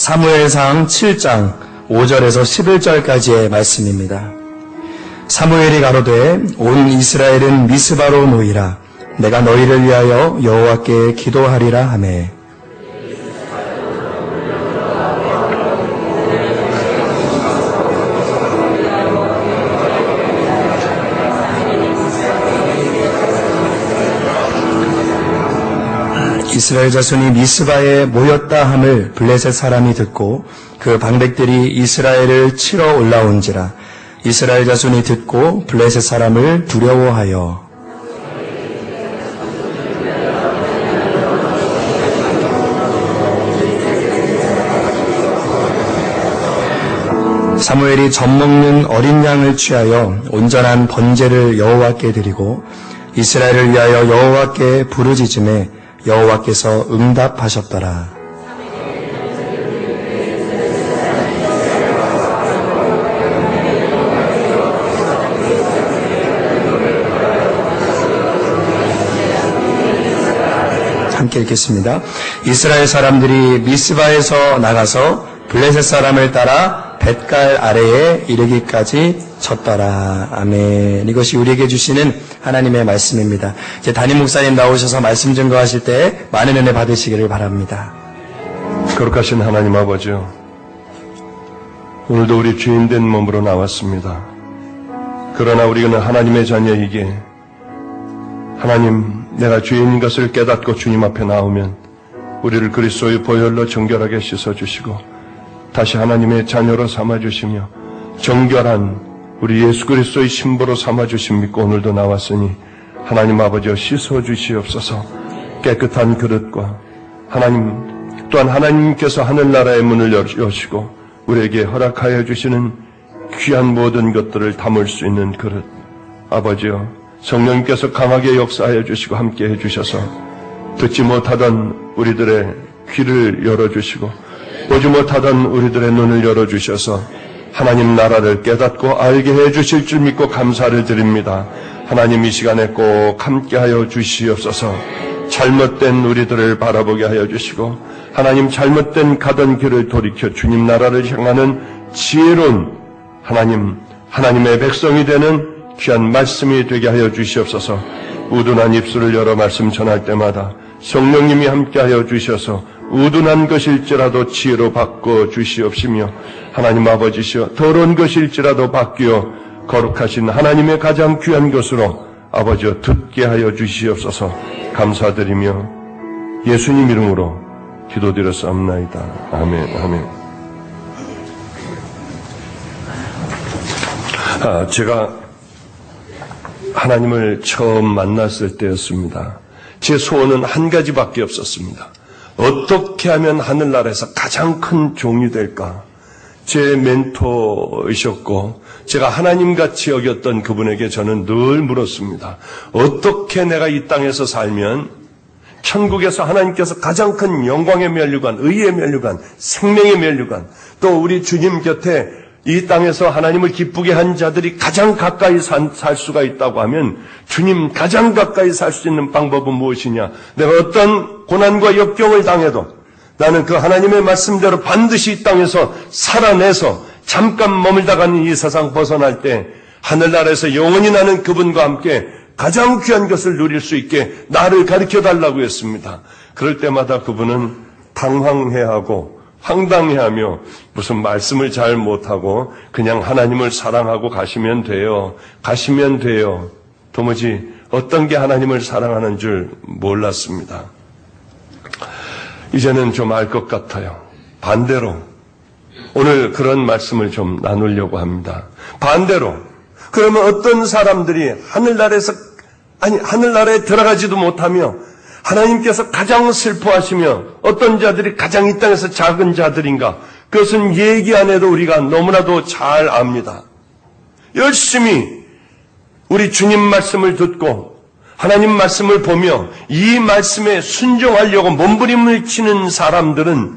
사무엘상 7장 5절에서 11절까지의 말씀입니다. 사무엘이 가로되 온 이스라엘은 미스바로 놓이라 내가 너희를 위하여 여호와께 기도하리라 하매 이스라엘 자손이 미스바에 모였다 함을 블레셋 사람이 듣고 그 방백들이 이스라엘을 치러 올라온지라 이스라엘 자손이 듣고 블레셋 사람을 두려워하여. 사무엘이 젖 먹는 어린 양을 취하여 온전한 번제를 여호와께 드리고 이스라엘을 위하여 여호와께 부르짖음에 여호와께서 응답하셨더라. 함께 읽겠습니다. 이스라엘 사람들이 미스바에서 나가서 블레셋 사람을 따라 뱃갈 아래에 이르기까지 쳤더라. 아멘. 이것이 우리에게 주시는 하나님의 말씀입니다. 이제 담임 목사님 나오셔서 말씀 증거하실 때 많은 은혜 받으시기를 바랍니다. 거룩하신 하나님 아버지요. 오늘도 우리 주인된 몸으로 나왔습니다. 그러나 우리는 하나님의 자녀이기에 하나님 내가 주인인 것을 깨닫고 주님 앞에 나오면 우리를 그리스도의 보혈로 정결하게 씻어주시고 다시 하나님의 자녀로 삼아주시며 정결한 우리 예수 그리스도의 신부로 삼아주심 믿고 오늘도 나왔으니 하나님 아버지여 씻어 주시옵소서. 깨끗한 그릇과 하나님 또한 하나님께서 하늘나라의 문을 여시고 우리에게 허락하여 주시는 귀한 모든 것들을 담을 수 있는 그릇. 아버지여 성령님께서 강하게 역사하여 주시고 함께 해 주셔서 듣지 못하던 우리들의 귀를 열어 주시고 보지 못하던 우리들의 눈을 열어 주셔서 하나님 나라를 깨닫고 알게 해 주실 줄 믿고 감사를 드립니다. 하나님 이 시간에 꼭 함께하여 주시옵소서 잘못된 우리들을 바라보게 하여 주시고 하나님 잘못된 가던 길을 돌이켜 주님 나라를 향하는 지혜로운 하나님 하나님의 백성이 되는 귀한 말씀이 되게 하여 주시옵소서. 우둔한 입술을 열어 말씀 전할 때마다 성령님이 함께하여 주셔서 우둔한 것일지라도 지혜로 바꿔 주시옵시며 하나님 아버지시여 더러운 것일지라도 바뀌어 거룩하신 하나님의 가장 귀한 것으로 아버지여 듣게 하여 주시옵소서 감사드리며 예수님 이름으로 기도드렸사옵나이다. 아멘 아멘 아, 제가 하나님을 처음 만났을 때였습니다. 제 소원은 한 가지밖에 없었습니다. 어떻게 하면 하늘나라에서 가장 큰 종이 될까? 제 멘토이셨고 제가 하나님 같이 여겼던 그분에게 저는 늘 물었습니다. 어떻게 내가 이 땅에서 살면 천국에서 하나님께서 가장 큰 영광의 면류관, 의의 면류관, 생명의 면류관, 또 우리 주님 곁에 이 땅에서 하나님을 기쁘게 한 자들이 가장 가까이 산, 살 수가 있다고 하면 주님 가장 가까이 살 수 있는 방법은 무엇이냐? 내가 어떤 고난과 역경을 당해도 나는 그 하나님의 말씀대로 반드시 이 땅에서 살아내서 잠깐 머물다가는 이 세상 벗어날 때 하늘나라에서 영원히 나는 그분과 함께 가장 귀한 것을 누릴 수 있게 나를 가르쳐 달라고 했습니다. 그럴 때마다 그분은 당황해하고 황당해하며 무슨 말씀을 잘 못하고 그냥 하나님을 사랑하고 가시면 돼요. 가시면 돼요. 도무지 어떤 게 하나님을 사랑하는 줄 몰랐습니다. 이제는 좀 알 것 같아요. 반대로 오늘 그런 말씀을 좀 나누려고 합니다. 반대로 그러면 어떤 사람들이 하늘나라에서 아니 하늘나라에 들어가지도 못하며 하나님께서 가장 슬퍼하시며 어떤 자들이 가장 이 땅에서 작은 자들인가? 그것은 얘기 안 해도 우리가 너무나도 잘 압니다. 열심히 우리 주님 말씀을 듣고 하나님 말씀을 보며 이 말씀에 순종하려고 몸부림을 치는 사람들은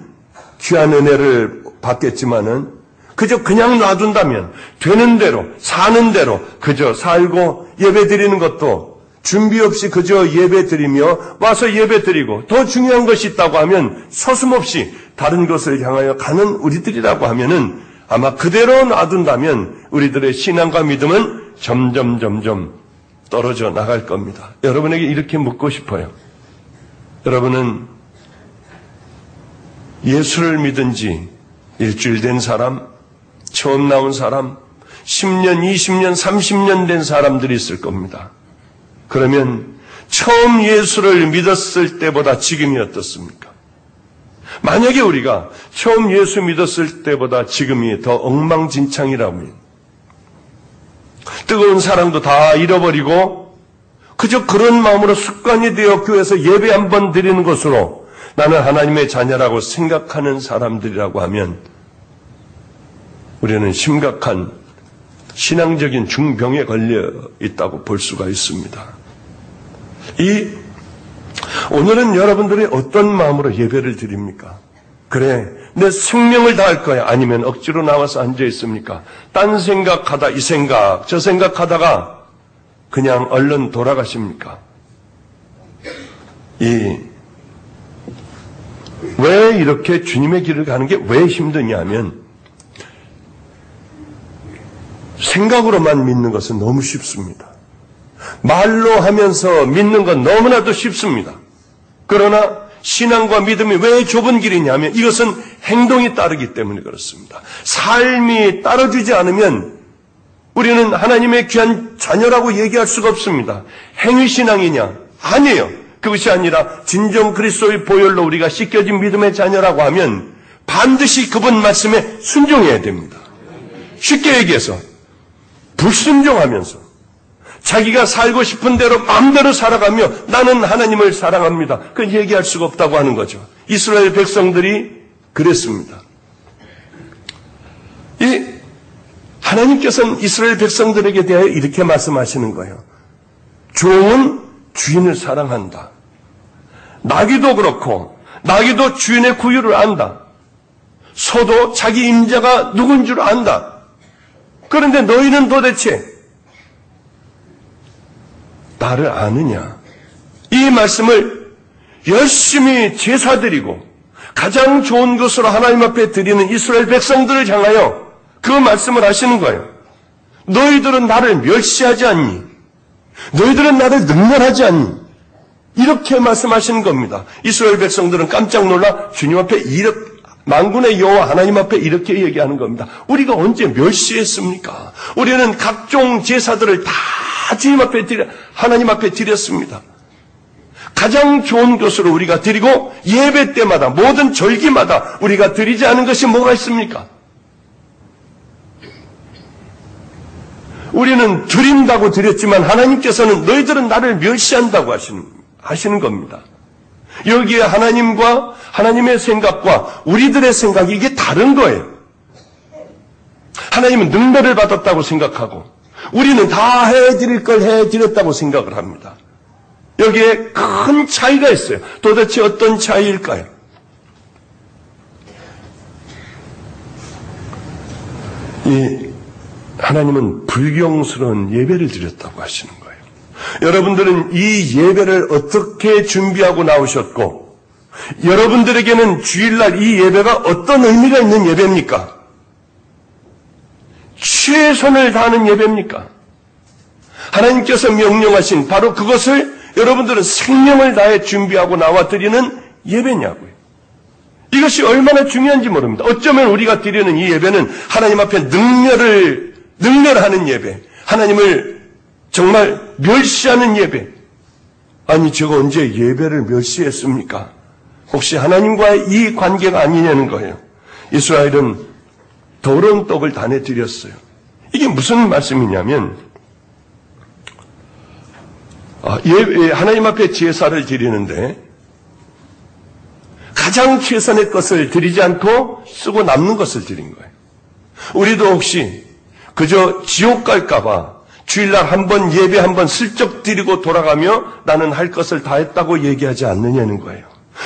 귀한 은혜를 받겠지만은 그저 그냥 놔둔다면 되는 대로 사는 대로 그저 살고 예배 드리는 것도 준비 없이 그저 예배 드리며 와서 예배 드리고 더 중요한 것이 있다고 하면 서슴없이 다른 것을 향하여 가는 우리들이라고 하면은 아마 그대로 놔둔다면 우리들의 신앙과 믿음은 점점 점점 떨어져 나갈 겁니다. 여러분에게 이렇게 묻고 싶어요. 여러분은 예수를 믿은 지 일주일 된 사람, 처음 나온 사람, 10년, 20년, 30년 된 사람들이 있을 겁니다. 그러면 처음 예수를 믿었을 때보다 지금이 어떻습니까? 만약에 우리가 처음 예수 믿었을 때보다 지금이 더 엉망진창이라면 뜨거운 사랑도 다 잃어버리고 그저 그런 마음으로 습관이 되어 교회에서 예배 한 번 드리는 것으로 나는 하나님의 자녀라고 생각하는 사람들이라고 하면 우리는 심각한 신앙적인 중병에 걸려 있다고 볼 수가 있습니다. 이 오늘은 여러분들이 어떤 마음으로 예배를 드립니까? 그래, 내 생명을 다할 거야. 아니면 억지로 나와서 앉아 있습니까? 딴 생각하다 이 생각, 저 생각하다가 그냥 얼른 돌아가십니까? 이, 왜 이렇게 주님의 길을 가는 게 왜 힘드냐면, 생각으로만 믿는 것은 너무 쉽습니다. 말로 하면서 믿는 건 너무나도 쉽습니다. 그러나 신앙과 믿음이 왜 좁은 길이냐면 이것은 행동이 따르기 때문에 그렇습니다. 삶이 따라주지 않으면 우리는 하나님의 귀한 자녀라고 얘기할 수가 없습니다. 행위신앙이냐? 아니에요. 그것이 아니라 진정 그리스도의 보혈로 우리가 씻겨진 믿음의 자녀라고 하면 반드시 그분 말씀에 순종해야 됩니다. 쉽게 얘기해서 불순종하면서 자기가 살고 싶은 대로 마음대로 살아가며 나는 하나님을 사랑합니다. 그 얘기할 수가 없다고 하는 거죠. 이스라엘 백성들이 그랬습니다. 이 하나님께서는 이스라엘 백성들에게 대하여 이렇게 말씀하시는 거예요. 종은 주인을 사랑한다. 나귀도 그렇고 나귀도 주인의 구유를 안다. 소도 자기 임자가 누군 줄 안다. 그런데 너희는 도대체 나를 아느냐? 이 말씀을 열심히 제사드리고 가장 좋은 것으로 하나님 앞에 드리는 이스라엘 백성들을 향하여 그 말씀을 하시는 거예요. 너희들은 나를 멸시하지 않니? 너희들은 나를 능멸하지 않니? 이렇게 말씀하시는 겁니다. 이스라엘 백성들은 깜짝 놀라 주님 앞에 이렇게 만군의 여호와 하나님 앞에 이렇게 얘기하는 겁니다. 우리가 언제 멸시했습니까? 우리는 각종 제사들을 다 주님 앞에 드려 하나님 앞에 드렸습니다. 가장 좋은 것으로 우리가 드리고 예배 때마다 모든 절기마다 우리가 드리지 않은 것이 뭐가 있습니까? 우리는 드린다고 드렸지만 하나님께서는 너희들은 나를 멸시한다고 하시는, 하시는 겁니다. 여기에 하나님과 하나님의 생각과 우리들의 생각이 이게 다른 거예요. 하나님은 능력을 받았다고 생각하고 우리는 다 해드릴 걸 해드렸다고 생각을 합니다. 여기에 큰 차이가 있어요. 도대체 어떤 차이일까요? 이 하나님은 불경스러운 예배를 드렸다고 하시는 거예요. 여러분들은 이 예배를 어떻게 준비하고 나오셨고, 여러분들에게는 주일날 이 예배가 어떤 의미가 있는 예배입니까? 최선을 다하는 예배입니까? 하나님께서 명령하신 바로 그것을 여러분들은 생명을 다해 준비하고 나와 드리는 예배냐고요. 이것이 얼마나 중요한지 모릅니다. 어쩌면 우리가 드리는 이 예배는 하나님 앞에 능멸을, 능멸하는 예배, 하나님을 정말 멸시하는 예배. 아니, 제가 언제 예배를 멸시했습니까? 혹시 하나님과의 이 관계가 아니냐는 거예요. 이스라엘은 더러운 떡을 다 내드렸어요. 이게 무슨 말씀이냐면, 아, 예, 하나님 앞에 제사를 드리는데, 가장 최선의 것을 드리지 않고 쓰고 남는 것을 드린 거예요. 우리도 혹시 그저 지옥 갈까봐 주일날 한 번 예배 한 번 슬쩍 드리고 돌아가며 나는 할 것을 다 했다고 얘기하지 않느냐는 거예요.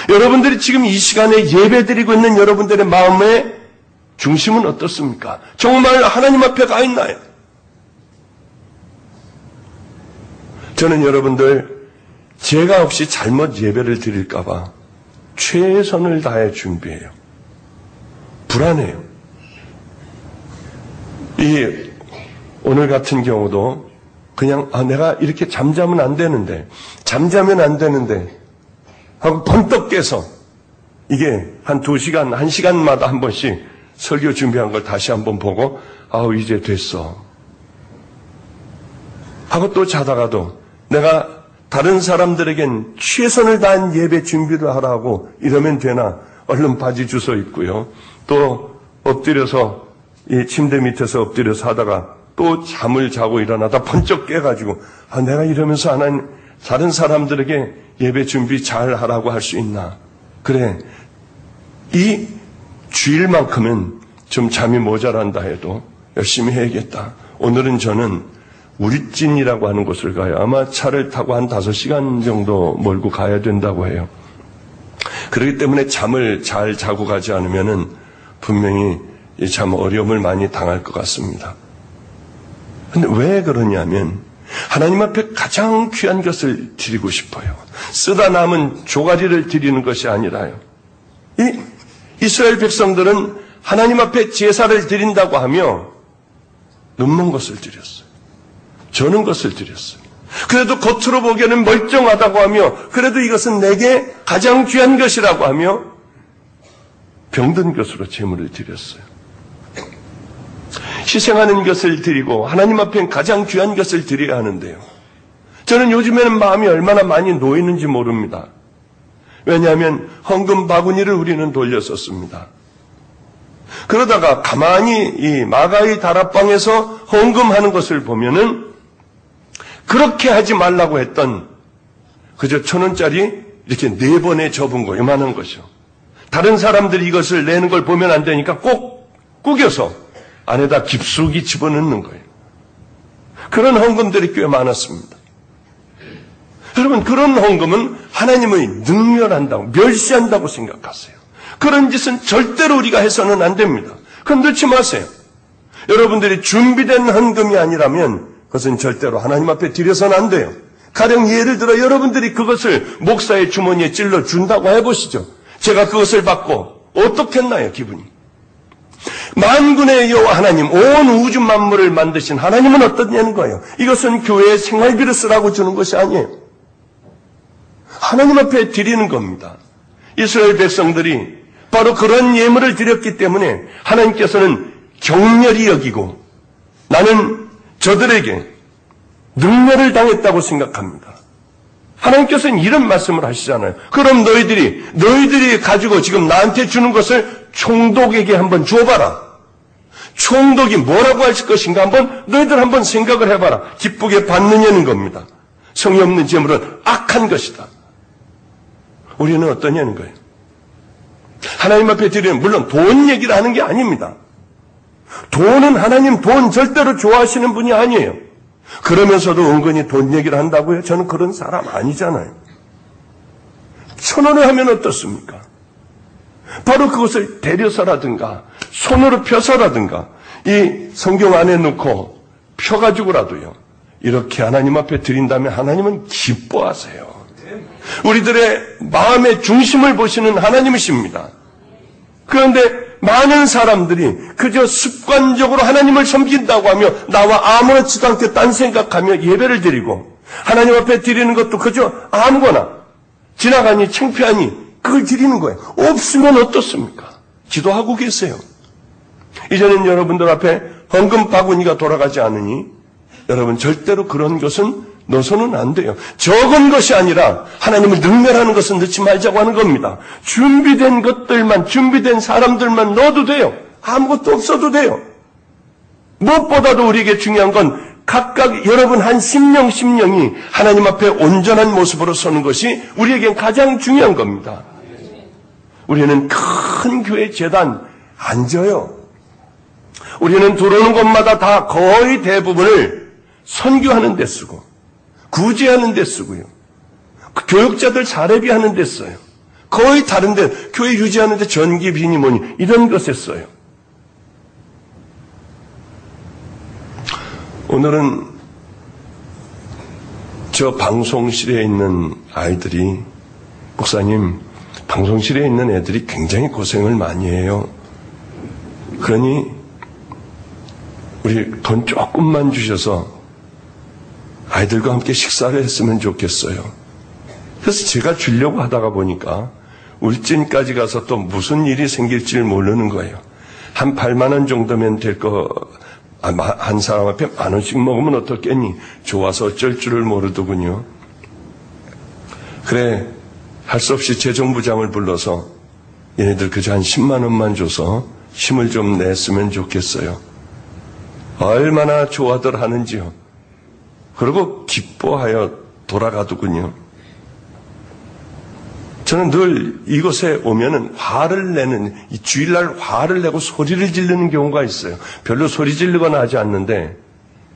여러분들이 지금 이 시간에 예배 드리고 있는 여러분들의 마음의 중심은 어떻습니까? 정말 하나님 앞에 가 있나요? 저는 여러분들 제가 혹시 잘못 예배를 드릴까봐 최선을 다해 준비해요. 불안해요. 이 오늘 같은 경우도 그냥 아 내가 이렇게 잠자면 안 되는데 잠자면 안 되는데 하고 번떡 깨서 이게 한 두 시간 한 시간마다 한 번씩 설교 준비한 걸 다시 한번 보고 아우 이제 됐어. 하고 또 자다가도 내가 다른 사람들에겐 최선을 다한 예배 준비를 하라고 이러면 되나 얼른 바지 주워 입고요. 또 엎드려서 이 침대 밑에서 엎드려서 하다가 또 잠을 자고 일어나다 번쩍 깨가지고 아, 내가 이러면서 하나님 다른 사람들에게 예배 준비 잘 하라고 할 수 있나? 그래. 이 주일만큼은 좀 잠이 모자란다 해도 열심히 해야겠다. 오늘은 저는 우리찐이라고 하는 곳을 가요. 아마 차를 타고 한 다섯 시간 정도 몰고 가야 된다고 해요. 그렇기 때문에 잠을 잘 자고 가지 않으면은 분명히 참 어려움을 많이 당할 것 같습니다. 근데 왜 그러냐면 하나님 앞에 가장 귀한 것을 드리고 싶어요. 쓰다 남은 조가리를 드리는 것이 아니라요. 이 이스라엘 백성들은 하나님 앞에 제사를 드린다고 하며 눈먼 것을 드렸어요. 저는 것을 드렸어요. 그래도 겉으로 보기에는 멀쩡하다고 하며 그래도 이것은 내게 가장 귀한 것이라고 하며 병든 것으로 제물을 드렸어요. 희생하는 것을 드리고 하나님 앞엔 가장 귀한 것을 드려야 하는데요. 저는 요즘에는 마음이 얼마나 많이 놓이는지 모릅니다. 왜냐하면 헌금 바구니를 우리는 돌렸었습니다. 그러다가 가만히 이 마가의 다락방에서 헌금하는 것을 보면은 그렇게 하지 말라고 했던 그저 천 원짜리 이렇게 네 번에 접은 거 요만한 것이요. 다른 사람들이 이것을 내는 걸 보면 안 되니까 꼭 구겨서 안에다 깊숙이 집어넣는 거예요. 그런 헌금들이 꽤 많았습니다. 여러분 그런 헌금은 하나님의 능멸한다고 멸시한다고 생각하세요. 그런 짓은 절대로 우리가 해서는 안 됩니다. 건들지 마세요. 여러분들이 준비된 헌금이 아니라면 그것은 절대로 하나님 앞에 드려서는 안 돼요. 가령 예를 들어 여러분들이 그것을 목사의 주머니에 찔러 준다고 해보시죠. 제가 그것을 받고 어떻겠나요, 기분이? 만군의 여호와 하나님, 온 우주 만물을 만드신 하나님은 어떻냐는 거예요. 이것은 교회의 생활비를 쓰라고 주는 것이 아니에요. 하나님 앞에 드리는 겁니다. 이스라엘 백성들이 바로 그런 예물을 드렸기 때문에 하나님께서는 격렬히 여기고 나는 저들에게 능멸을 당했다고 생각합니다. 하나님께서는 이런 말씀을 하시잖아요. 그럼 너희들이 너희들이 가지고 지금 나한테 주는 것을 총독에게 한번 줘봐라. 총독이 뭐라고 할 것인가 한번 너희들 한번 생각을 해봐라. 기쁘게 받느냐는 겁니다. 성이 없는 재물은 악한 것이다. 우리는 어떠냐는 거예요. 하나님 앞에 드리는 물론 돈 얘기를 하는 게 아닙니다. 돈은 하나님 돈 절대로 좋아하시는 분이 아니에요. 그러면서도 은근히 돈 얘기를 한다고요? 저는 그런 사람 아니잖아요. 천 원을 하면 어떻습니까? 바로 그것을 데려서라든가 손으로 펴서라든가 이 성경 안에 넣고 펴가지고라도요. 이렇게 하나님 앞에 드린다면 하나님은 기뻐하세요. 우리들의 마음의 중심을 보시는 하나님이십니다. 그런데 많은 사람들이 그저 습관적으로 하나님을 섬긴다고 하며 나와 아무렇지도 않게 딴 생각하며 예배를 드리고 하나님 앞에 드리는 것도 그저 아무거나 지나가니 창피하니 그걸 드리는 거예요. 없으면 어떻습니까? 기도하고 계세요. 이제는 여러분들 앞에 헌금 바구니가 돌아가지 않으니 여러분 절대로 그런 것은 넣어서는 안 돼요. 적은 것이 아니라 하나님을 능멸하는 것은 넣지 말자고 하는 겁니다. 준비된 것들만, 준비된 사람들만 넣어도 돼요. 아무것도 없어도 돼요. 무엇보다도 우리에게 중요한 건 각각 여러분 한 심령 심령이 하나님 앞에 온전한 모습으로 서는 것이 우리에겐 가장 중요한 겁니다. 우리는 큰 교회 재단 앉아요. 우리는 들어오는 곳마다 다 거의 대부분을 선교하는 데 쓰고 구제하는 데 쓰고요. 그 교육자들 사례비 하는 데 써요. 거의 다른데 교회 유지하는 데 전기비니 뭐니 이런 것에 써요. 오늘은 저 방송실에 있는 아이들이 목사님 방송실에 있는 애들이 굉장히 고생을 많이 해요. 그러니 우리 돈 조금만 주셔서 아이들과 함께 식사를 했으면 좋겠어요. 그래서 제가 주려고 하다가 보니까 울진까지 가서 또 무슨 일이 생길지 모르는 거예요. 한 8만 원 정도면 될 거, 아, 한 사람 앞에 만 원씩 먹으면 어떻겠니? 좋아서 어쩔 줄을 모르더군요. 그래, 할 수 없이 재정부장을 불러서 얘네들 그저 한 10만 원만 줘서 힘을 좀 냈으면 좋겠어요. 얼마나 좋아들 하는지요. 그리고 기뻐하여 돌아가더군요. 저는 늘 이곳에 오면은 화를 내는, 이 주일날 화를 내고 소리를 지르는 경우가 있어요. 별로 소리 지르거나 하지 않는데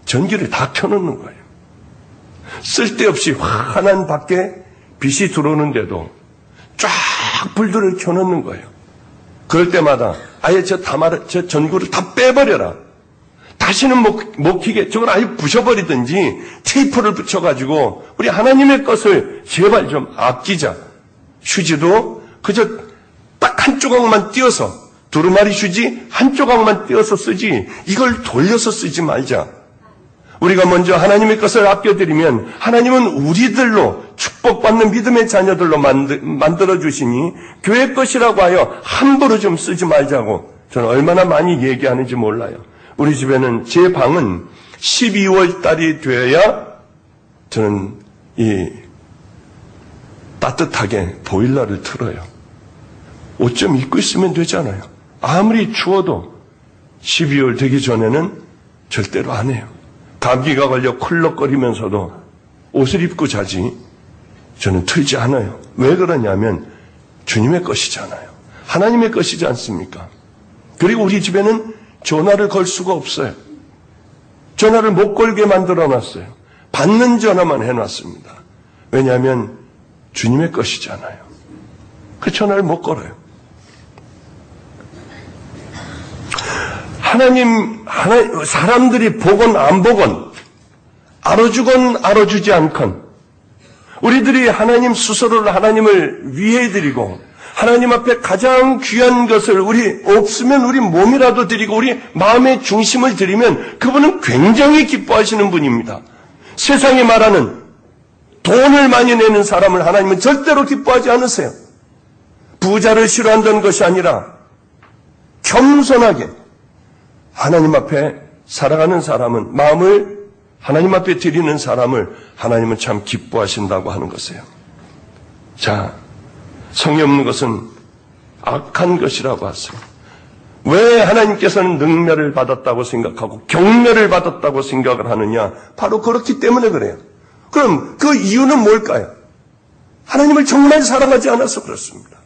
전기를 다 켜놓는 거예요. 쓸데없이 환한 밖에 빛이 들어오는데도 쫙 불들을 켜놓는 거예요. 그럴 때마다 아예 저 다마를, 저 전구를 다 빼버려라. 다시는 못, 못 키게 저걸 아예 부셔버리든지 테이프를 붙여가지고 우리 하나님의 것을 제발 좀 아끼자. 휴지도 그저 딱 한 조각만 띄어서 두루마리 휴지 한 조각만 띄어서 쓰지 이걸 돌려서 쓰지 말자. 우리가 먼저 하나님의 것을 아껴드리면 하나님은 우리들로 축복받는 믿음의 자녀들로 만들어 주시니 교회 것이라고 하여 함부로 좀 쓰지 말자고 저는 얼마나 많이 얘기하는지 몰라요. 우리 집에는 제 방은 12월 달이 되어야 저는 이 따뜻하게 보일러를 틀어요. 옷 좀 입고 있으면 되잖아요. 아무리 추워도 12월 되기 전에는 절대로 안 해요. 감기가 걸려 콜록거리면서도 옷을 입고 자지 저는 틀지 않아요. 왜 그러냐면 주님의 것이잖아요. 하나님의 것이지 않습니까? 그리고 우리 집에는 전화를 걸 수가 없어요. 전화를 못 걸게 만들어 놨어요. 받는 전화만 해놨습니다. 왜냐하면 주님의 것이잖아요. 그 전화를 못 걸어요. 하나님, 하나, 사람들이 보건 안 보건, 알아주건 알아주지 않건, 우리들이 하나님 스스로를 하나님을 위해드리고, 하나님 앞에 가장 귀한 것을 우리 없으면 우리 몸이라도 드리고 우리 마음의 중심을 드리면 그분은 굉장히 기뻐하시는 분입니다. 세상이 말하는 돈을 많이 내는 사람을 하나님은 절대로 기뻐하지 않으세요. 부자를 싫어한다는 것이 아니라 겸손하게 하나님 앞에 살아가는 사람은 마음을 하나님 앞에 드리는 사람을 하나님은 참 기뻐하신다고 하는 것이에요. 자, 성이 없는 것은 악한 것이라고 하세요. 왜 하나님께서는 능멸을 받았다고 생각하고 경멸을 받았다고 생각을 하느냐? 바로 그렇기 때문에 그래요. 그럼 그 이유는 뭘까요? 하나님을 정말 사랑하지 않아서 그렇습니다.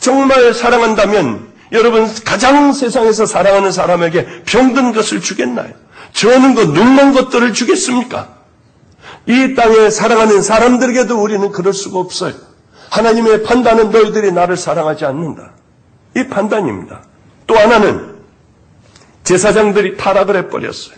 정말 사랑한다면 여러분 가장 세상에서 사랑하는 사람에게 병든 것을 주겠나요? 저는 그 눈먼 것들을 주겠습니까? 이 땅에 사랑하는 사람들에게도 우리는 그럴 수가 없어요. 하나님의 판단은 너희들이 나를 사랑하지 않는다. 이 판단입니다. 또 하나는 제사장들이 타락을 해버렸어요.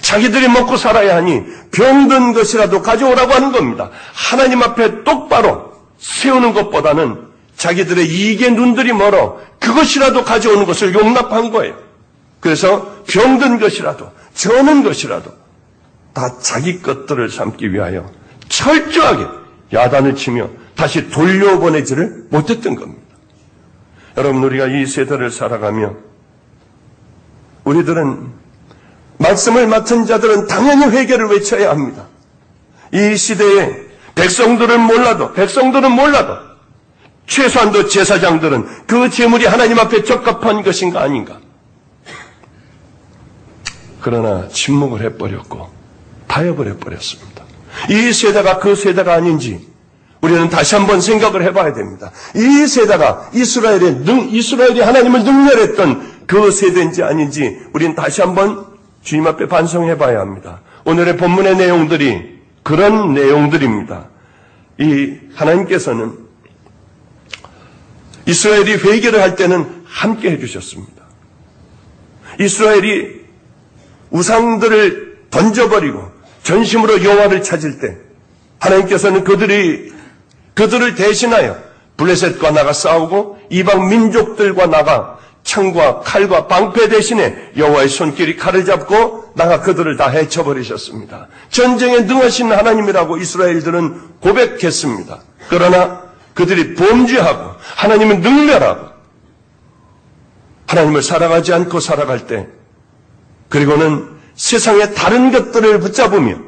자기들이 먹고 살아야 하니 병든 것이라도 가져오라고 하는 겁니다. 하나님 앞에 똑바로 세우는 것보다는 자기들의 이익에 눈들이 멀어 그것이라도 가져오는 것을 용납한 거예요. 그래서 병든 것이라도 저는 것이라도 다 자기 것들을 삼기 위하여 철저하게 야단을 치며 다시 돌려보내지를 못했던 겁니다. 여러분 우리가 이 세대를 살아가며 우리들은 말씀을 맡은 자들은 당연히 회개를 외쳐야 합니다. 이 시대에 백성들은 몰라도 백성들은 몰라도 최소한도 제사장들은 그 재물이 하나님 앞에 적합한 것인가 아닌가. 그러나 침묵을 해버렸고 타협을 해버렸습니다. 이 세대가 그 세대가 아닌지 우리는 다시 한번 생각을 해봐야 됩니다. 이 세대가 이스라엘의 능, 이스라엘이 하나님을 능멸했던 그 세대인지 아닌지 우리는 다시 한번 주님 앞에 반성해 봐야 합니다. 오늘의 본문의 내용들이 그런 내용들입니다. 이 하나님께서는 이스라엘이 회개를 할 때는 함께 해주셨습니다. 이스라엘이 우상들을 던져버리고 전심으로 여호와를 찾을 때 하나님께서는 그들이 그들을 대신하여 블레셋과 나가 싸우고 이방 민족들과 나가 창과 칼과 방패 대신에 여호와의 손길이 칼을 잡고 나가 그들을 다 해쳐버리셨습니다. 전쟁에 능하신 하나님이라고 이스라엘들은 고백했습니다. 그러나 그들이 범죄하고 하나님을 능멸하고 하나님을 사랑하지 않고 살아갈 때 그리고는 세상의 다른 것들을 붙잡으며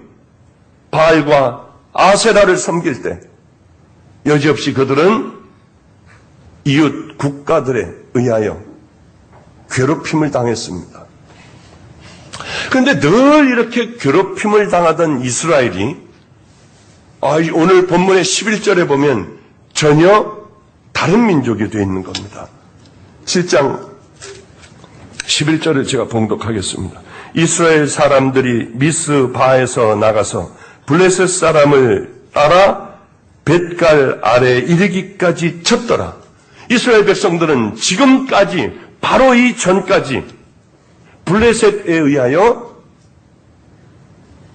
바알과 아세라를 섬길 때 여지없이 그들은 이웃 국가들에 의하여 괴롭힘을 당했습니다. 그런데 늘 이렇게 괴롭힘을 당하던 이스라엘이 아, 오늘 본문의 11절에 보면 전혀 다른 민족이 되어 있는 겁니다. 7장 11절을 제가 봉독하겠습니다. 이스라엘 사람들이 미스바에서 나가서 블레셋 사람을 따라 뱃갈 아래 이르기까지 쳤더라. 이스라엘 백성들은 지금까지 바로 이 전까지 블레셋에 의하여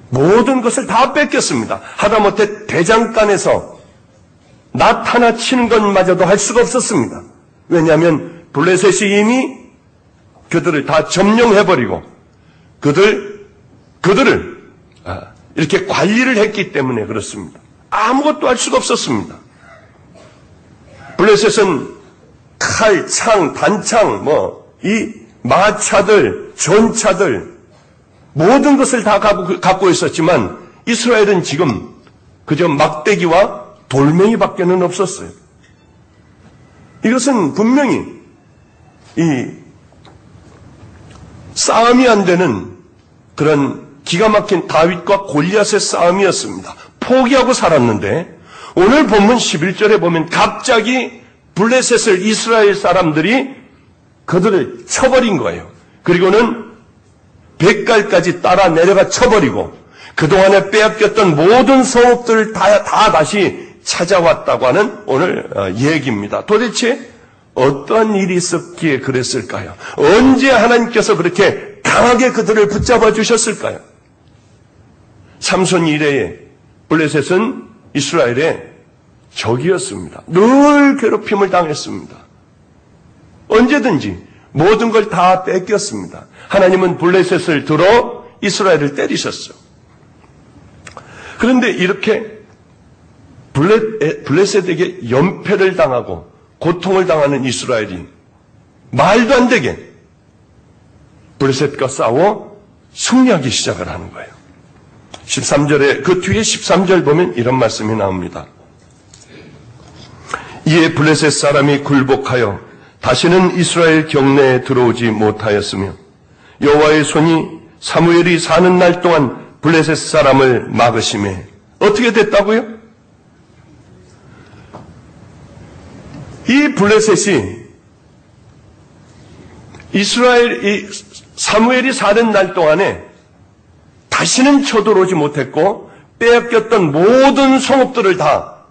모든 것을 다 뺏겼습니다. 하다못해 대장간에서 나타나 치는 것마저도 할 수가 없었습니다. 왜냐하면 블레셋이 이미 그들을 다 점령해버리고 그들, 그들을 아, 이렇게 관리를 했기 때문에 그렇습니다. 아무것도 할 수가 없었습니다. 블레셋은 칼, 창, 단창, 뭐, 이 마차들, 전차들, 모든 것을 다 갖고, 갖고 있었지만 이스라엘은 지금 그저 막대기와 돌멩이밖에는 없었어요. 이것은 분명히 이 싸움이 안 되는 그런 기가 막힌 다윗과 골리앗의 싸움이었습니다. 포기하고 살았는데 오늘 본문 11절에 보면 갑자기 블레셋을 이스라엘 사람들이 그들을 쳐버린 거예요. 그리고는 백갈까지 따라 내려가 쳐버리고 그동안에 빼앗겼던 모든 성읍들을 다, 다 다시 찾아왔다고 하는 오늘 어, 얘기입니다. 도대체 어떤 일이 있었기에 그랬을까요? 언제 하나님께서 그렇게 강하게 그들을 붙잡아 주셨을까요? 삼손 이래에 블레셋은 이스라엘의 적이었습니다. 늘 괴롭힘을 당했습니다. 언제든지 모든 걸 다 뺏겼습니다. 하나님은 블레셋을 들어 이스라엘을 때리셨어요. 그런데 이렇게 블레셋에게 연패를 당하고 고통을 당하는 이스라엘이 말도 안 되게 블레셋과 싸워 승리하기 시작을 하는 거예요. 13절에 그 뒤에 13절 보면 이런 말씀이 나옵니다. 이에 블레셋 사람이 굴복하여 다시는 이스라엘 경내에 들어오지 못하였으며 여호와의 손이 사무엘이 사는 날 동안 블레셋 사람을 막으심에 어떻게 됐다고요? 이 블레셋이 이스라엘 이 사무엘이 사는 날 동안에 다시는 쳐들어오지 못했고 빼앗겼던 모든 성읍들을 다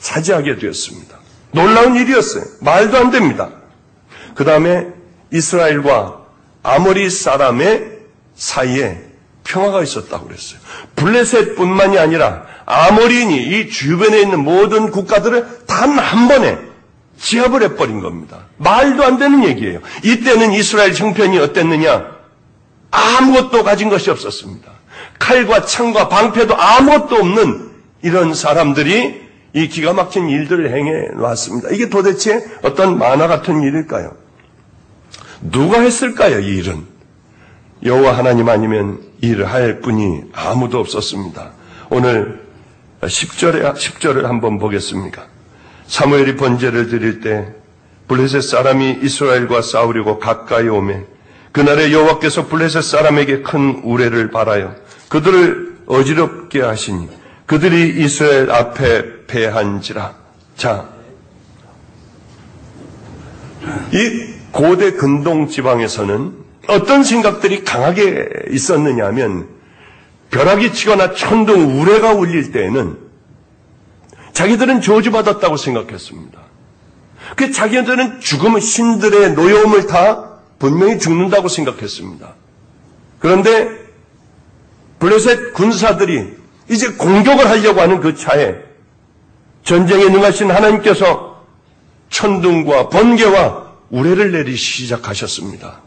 차지하게 되었습니다. 놀라운 일이었어요. 말도 안 됩니다. 그 다음에 이스라엘과 아모리 사람의 사이에 평화가 있었다고 그랬어요. 블레셋뿐만이 아니라 아모리인이 이 주변에 있는 모든 국가들을 단 한 번에 지압을 해버린 겁니다. 말도 안 되는 얘기예요. 이때는 이스라엘 형편이 어땠느냐? 아무것도 가진 것이 없었습니다. 칼과 창과 방패도 아무것도 없는 이런 사람들이 이 기가 막힌 일들을 행해 놨습니다. 이게 도대체 어떤 만화 같은 일일까요? 누가 했을까요, 이 일은? 여호와 하나님 아니면 일을 할 분이 아무도 없었습니다. 오늘 10절에 10절을 한번 보겠습니까? 사무엘이 번제를 드릴 때 블레셋 사람이 이스라엘과 싸우려고 가까이 오매 그날에 여호와께서 블레셋 사람에게 큰 우레를 바라여 그들을 어지럽게 하시니 그들이 이스라엘 앞에 패한지라. 자, 이 고대 근동 지방에서는 어떤 생각들이 강하게 있었느냐 하면 벼락이 치거나 천둥 우레가 울릴 때에는 자기들은 저주받았다고 생각했습니다. 그 자기들은 죽음은 신들의 노여움을 다 분명히 죽는다고 생각했습니다. 그런데 블레셋 군사들이 이제 공격을 하려고 하는 그 차에 전쟁에 능하신 하나님께서 천둥과 번개와 우레를 내리 시작하셨습니다.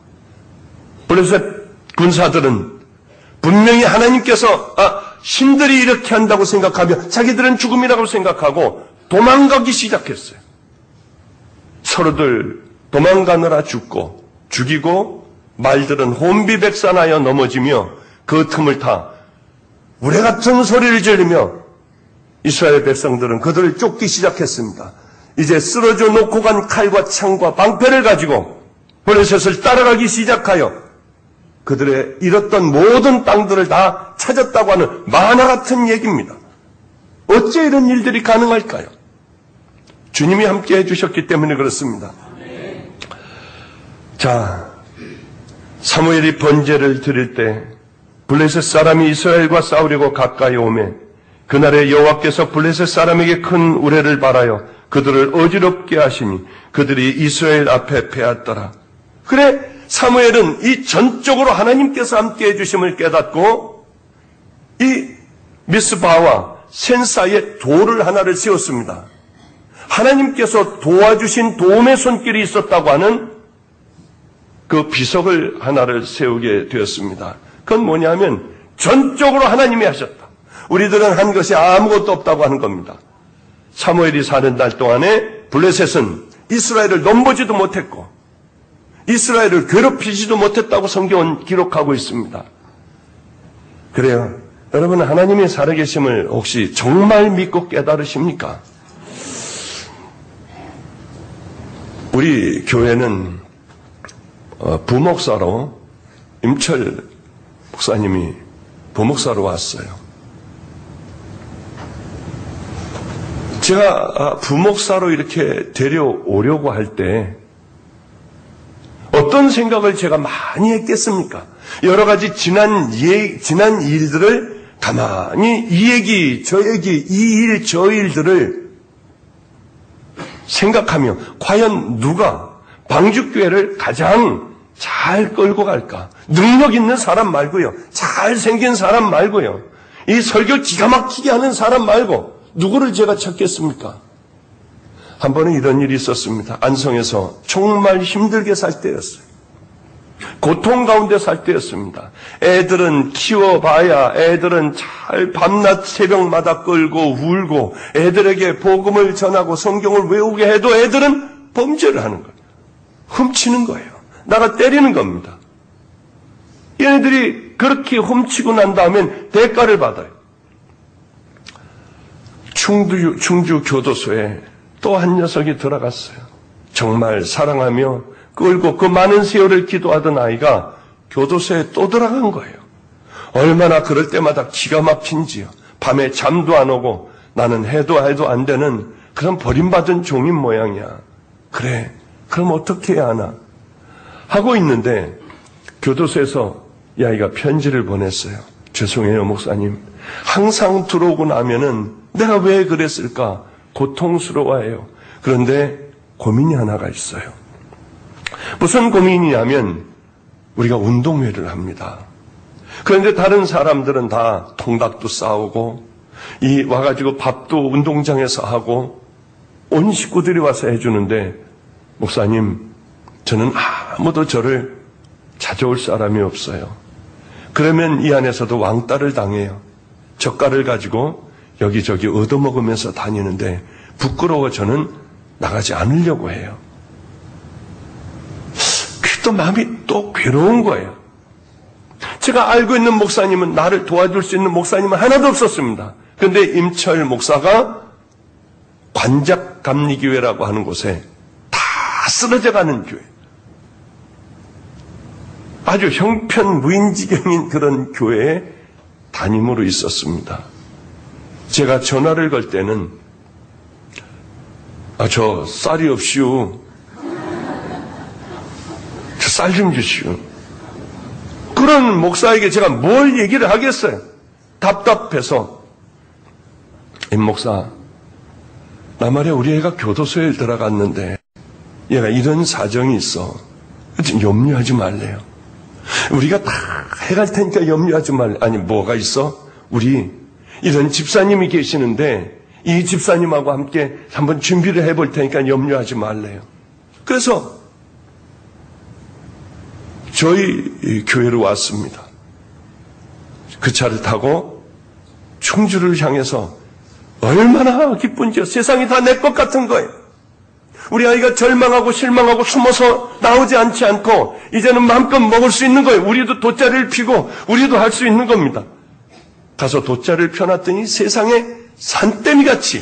블레셋 군사들은 분명히 하나님께서 아, 신들이 이렇게 한다고 생각하며 자기들은 죽음이라고 생각하고 도망가기 시작했어요. 서로들 도망가느라 죽고 죽이고 말들은 혼비백산하여 넘어지며 그 틈을 타 우레 같은 소리를 지르며 이스라엘 백성들은 그들을 쫓기 시작했습니다. 이제 쓰러져 놓고 간 칼과 창과 방패를 가지고 블레셋을 따라가기 시작하여 그들의 잃었던 모든 땅들을 다 찾았다고 하는 만화 같은 얘기입니다. 어째 이런 일들이 가능할까요? 주님이 함께 해주셨기 때문에 그렇습니다. 자, 사무엘이 번제를 드릴 때 블레셋 사람이 이스라엘과 싸우려고 가까이 오매 그날에 여호와께서 블레셋 사람에게 큰 우레를 발하여 그들을 어지럽게 하시니 그들이 이스라엘 앞에 패했더라. 그래 사무엘은 이 전적으로 하나님께서 함께 해주심을 깨닫고 이 미스바와 센사에 돌을 하나를 세웠습니다. 하나님께서 도와주신 도움의 손길이 있었다고 하는 그 비석을 하나를 세우게 되었습니다. 그건 뭐냐면 전적으로 하나님이 하셨다. 우리들은 한 것이 아무것도 없다고 하는 겁니다. 사무엘이 사는 날 동안에 블레셋은 이스라엘을 넘보지도 못했고 이스라엘을 괴롭히지도 못했다고 성경은 기록하고 있습니다. 그래요. 여러분 하나님의 살아계심을 혹시 정말 믿고 깨달으십니까? 우리 교회는 어, 부목사로 임철 목사님이 부목사로 왔어요. 제가 아, 부목사로 이렇게 데려오려고 할 때 어떤 생각을 제가 많이 했겠습니까? 여러 가지 지난 예, 지난 일들을 가만히 이 얘기, 저 얘기, 이 일, 저 일들을 생각하며 과연 누가 방죽교회를 가장 잘 끌고 갈까? 능력 있는 사람 말고요. 잘 생긴 사람 말고요. 이 설교 기가 막히게 하는 사람 말고 누구를 제가 찾겠습니까? 한 번은 이런 일이 있었습니다. 안성에서 정말 힘들게 살 때였어요. 고통 가운데 살 때였습니다. 애들은 키워봐야 애들은 잘 밤낮 새벽마다 끌고 울고 애들에게 복음을 전하고 성경을 외우게 해도 애들은 범죄를 하는 거예요. 훔치는 거예요. 나가 때리는 겁니다. 얘네들이 그렇게 훔치고 난 다음엔 대가를 받아요. 충주, 충주 교도소에 또 한 녀석이 들어갔어요. 정말 사랑하며 끌고 그 많은 세월을 기도하던 아이가 교도소에 또 들어간 거예요. 얼마나 그럴 때마다 기가 막힌지요. 밤에 잠도 안 오고 나는 해도 해도 안 되는 그런 버림받은 종인 모양이야. 그래. 그럼 어떻게 해야 하나? 하고 있는데 교도소에서 이 아이가 편지를 보냈어요. 죄송해요, 목사님. 항상 들어오고 나면은 내가 왜 그랬을까? 고통스러워해요. 그런데 고민이 하나가 있어요. 무슨 고민이냐면 우리가 운동회를 합니다. 그런데 다른 사람들은 다 통닭도 싸우고 이 와가지고 밥도 운동장에서 하고 온 식구들이 와서 해주는데 목사님 저는 아무도 저를 찾아올 사람이 없어요. 그러면 이 안에서도 왕따를 당해요. 젓갈을 가지고 여기저기 얻어먹으면서 다니는데 부끄러워 저는 나가지 않으려고 해요. 또 마음이 또 괴로운 거예요. 제가 알고 있는 목사님은 나를 도와줄 수 있는 목사님은 하나도 없었습니다. 그런데 임철 목사가 관작감리교회라고 하는 곳에 다 쓰러져 가는 교회. 아주 형편 무인지경인 그런 교회에 담임으로 있었습니다. 제가 전화를 걸 때는 아, 저 쌀이 없이요. 저쌀 좀 주시오. 그런 목사에게 제가 뭘 얘기를 하겠어요? 답답해서 임 목사 나 말이야 우리 애가 교도소에 들어갔는데 얘가 이런 사정이 있어. 염려하지 말래요. 우리가 다 해갈 테니까 염려하지 말. 아니 뭐가 있어? 우리 이런 집사님이 계시는데 이 집사님하고 함께 한번 준비를 해볼 테니까 염려하지 말래요. 그래서 저희 교회로 왔습니다. 그 차를 타고 충주를 향해서 얼마나 기쁜지요. 세상이 다 내 것 같은 거예요. 우리 아이가 절망하고 실망하고 숨어서 나오지 않지 않고 이제는 마음껏 먹을 수 있는 거예요. 우리도 돗자리를 피고 우리도 할 수 있는 겁니다. 가서 돗자리를 펴놨더니 세상에 산더미 같이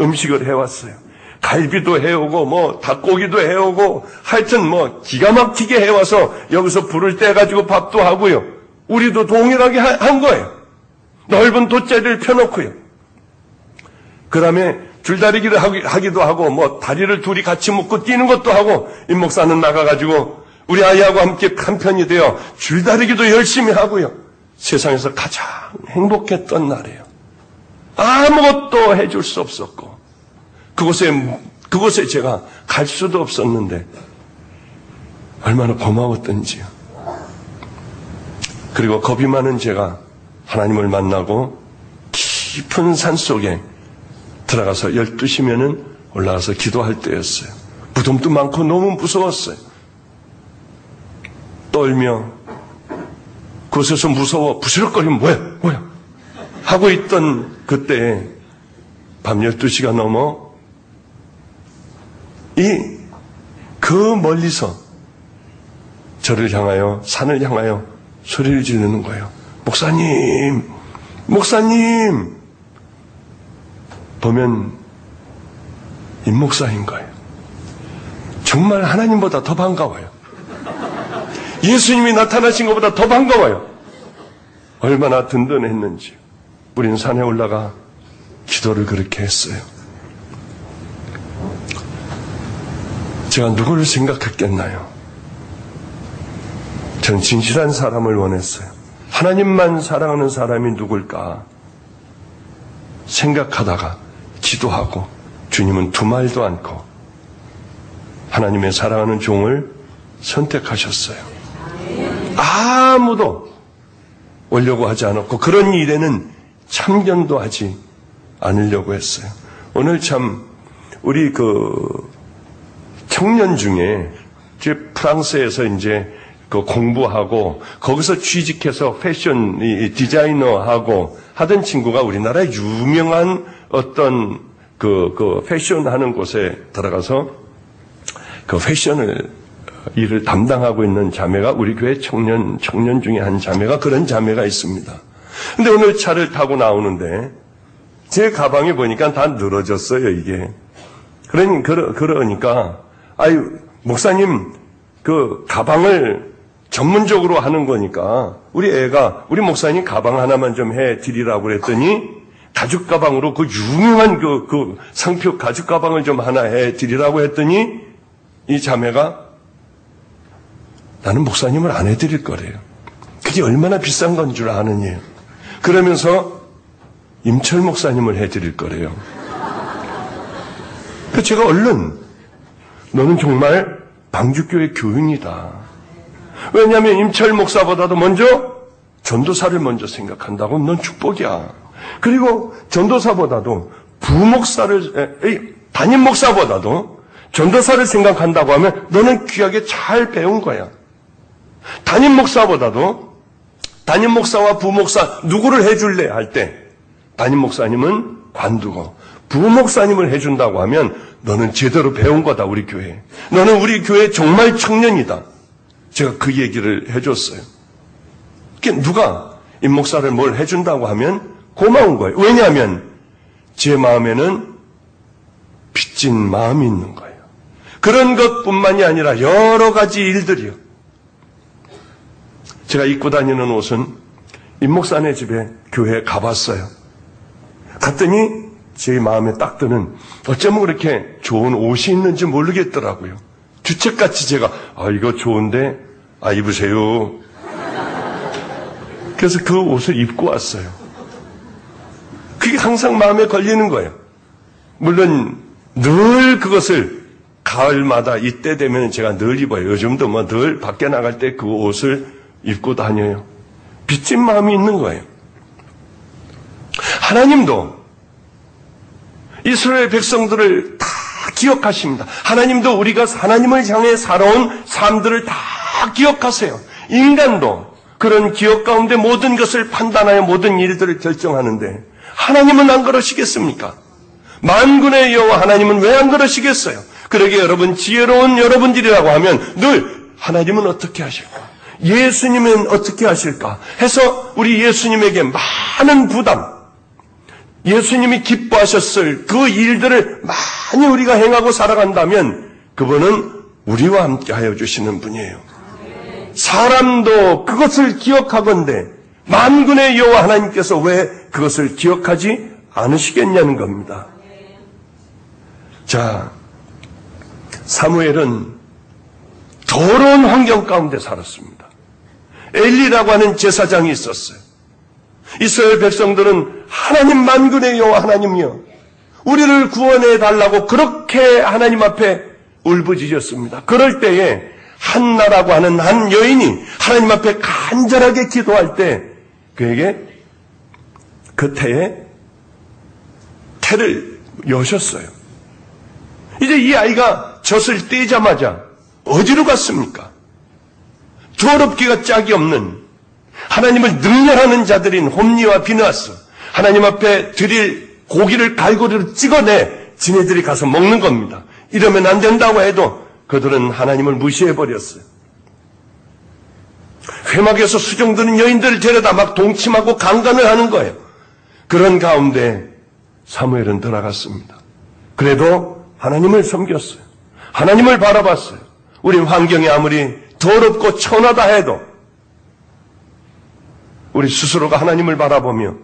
음식을 해왔어요. 갈비도 해오고 뭐 닭고기도 해오고 하여튼 뭐 기가 막히게 해와서 여기서 불을 떼가지고 밥도 하고요. 우리도 동일하게 한 거예요. 넓은 돗자리를 펴놓고요. 그 다음에 줄다리기를 하기도 하고 뭐 다리를 둘이 같이 묶고 뛰는 것도 하고 임 목사는 나가가지고 우리 아이하고 함께 한편이 되어 줄다리기도 열심히 하고요. 세상에서 가장 행복했던 날이에요. 아무것도 해줄 수 없었고 그곳에 그곳에 제가 갈 수도 없었는데 얼마나 고마웠던지요. 그리고 겁이 많은 제가 하나님을 만나고 깊은 산 속에 들어가서 12시면은 올라가서 기도할 때였어요. 무덤도 많고 너무 무서웠어요. 떨며 그곳에서 무서워 부스럭거리면 뭐야 뭐야 하고 있던 그때에 밤 12시가 넘어 이 그 멀리서 저를 향하여 산을 향하여 소리를 지르는 거예요. 목사님, 목사님 보면 임목사인 거예요. 정말 하나님보다 더 반가워요. 예수님이 나타나신 것보다 더 반가워요. 얼마나 든든했는지. 우리는 산에 올라가 기도를 그렇게 했어요. 제가 누구를 생각했겠나요? 전 진실한 사람을 원했어요. 하나님만 사랑하는 사람이 누굴까 생각하다가 기도하고 주님은 두 말도 않고 하나님의 사랑하는 종을 선택하셨어요. 아무도 오려고 하지 않았고 그런 일에는 참견도 하지 않으려고 했어요. 오늘 참 우리 그 청년 중에 프랑스에서 이제 그 공부하고 거기서 취직해서 패션 디자이너하고 하던 친구가 우리나라의 유명한 어떤 그, 그 패션 하는 곳에 들어가서 그 패션을 일을 담당하고 있는 자매가 우리 교회 청년 청년 중에 한 자매가 그런 자매가 있습니다. 근데 오늘 차를 타고 나오는데 제 가방에 보니까 다 늘어졌어요 이게. 그러니 그러, 그러니까 아유 목사님 그 가방을 전문적으로 하는 거니까 우리 애가 우리 목사님 가방 하나만 좀 해 드리라고 그랬더니 가죽 가방으로 그 유명한 그, 그 상표 가죽 가방을 좀 하나 해 드리라고 했더니 이 자매가 나는 목사님을 안 해드릴 거래요. 그게 얼마나 비싼 건 줄 아느니. 그러면서 임철 목사님을 해드릴 거래요. 그 제가 얼른 너는 정말 방주교회 교인이다. 왜냐하면 임철 목사보다도 먼저 전도사를 먼저 생각한다고 넌 축복이야. 그리고 전도사보다도 부목사를 담임 목사보다도 전도사를 생각한다고 하면 너는 귀하게 잘 배운 거야. 담임 목사보다도 담임 목사와 부목사 누구를 해줄래 할 때 담임 목사님은 관두고 부목사님을 해준다고 하면 너는 제대로 배운 거다 우리 교회. 너는 우리 교회 정말 청년이다. 제가 그 얘기를 해줬어요. 누가 임 목사를 뭘 해준다고 하면 고마운 거예요. 왜냐하면 제 마음에는 빚진 마음이 있는 거예요. 그런 것뿐만이 아니라 여러 가지 일들이요. 제가 입고 다니는 옷은 임 목사네 집에 교회에 가봤어요. 갔더니 제 마음에 딱 드는 어쩌면 그렇게 좋은 옷이 있는지 모르겠더라고요. 주책같이 제가 아 이거 좋은데 아 입으세요. 그래서 그 옷을 입고 왔어요. 그게 항상 마음에 걸리는 거예요. 물론 늘 그것을 가을마다 이때 되면 제가 늘 입어요. 요즘도 뭐 늘 밖에 나갈 때 그 옷을 입고 다녀요. 빚진 마음이 있는 거예요. 하나님도 이스라엘 백성들을 다 기억하십니다. 하나님도 우리가 하나님을 향해 살아온 삶들을 다 기억하세요. 인간도 그런 기억 가운데 모든 것을 판단하여 모든 일들을 결정하는데 하나님은 안 그러시겠습니까? 만군의 여호와 하나님은 왜 안 그러시겠어요? 그러게 여러분 지혜로운 여러분들이라고 하면 늘 하나님은 어떻게 하실까? 예수님은 어떻게 하실까? 해서 우리 예수님에게 많은 부담, 예수님이 기뻐하셨을 그 일들을 많이 우리가 행하고 살아간다면 그분은 우리와 함께 하여 주시는 분이에요. 사람도 그것을 기억하건대 만군의 여호와 하나님께서 왜 그것을 기억하지 않으시겠냐는 겁니다. 자, 사무엘은 더러운 환경 가운데 살았습니다. 엘리라고 하는 제사장이 있었어요. 이스라엘 백성들은 하나님 만군의 여호와 하나님이여 우리를 구원해 달라고 그렇게 하나님 앞에 울부짖었습니다. 그럴 때에 한나라고 하는 한 여인이 하나님 앞에 간절하게 기도할 때 그에게 그 태에 태를 여셨어요. 이제 이 아이가 젖을 떼자마자 어디로 갔습니까? 더럽기가 짝이 없는 하나님을 능멸하는 자들인 홈니와 비나스 하나님 앞에 드릴 고기를 갈고리로 찍어내 지네들이 가서 먹는 겁니다. 이러면 안 된다고 해도 그들은 하나님을 무시해 버렸어요. 회막에서 수종드는 여인들을 데려다 막 동침하고 강간을 하는 거예요. 그런 가운데 사무엘은 들어갔습니다. 그래도 하나님을 섬겼어요. 하나님을 바라봤어요. 우리 환경이 아무리 더럽고 천하다 해도 우리 스스로가 하나님을 바라보며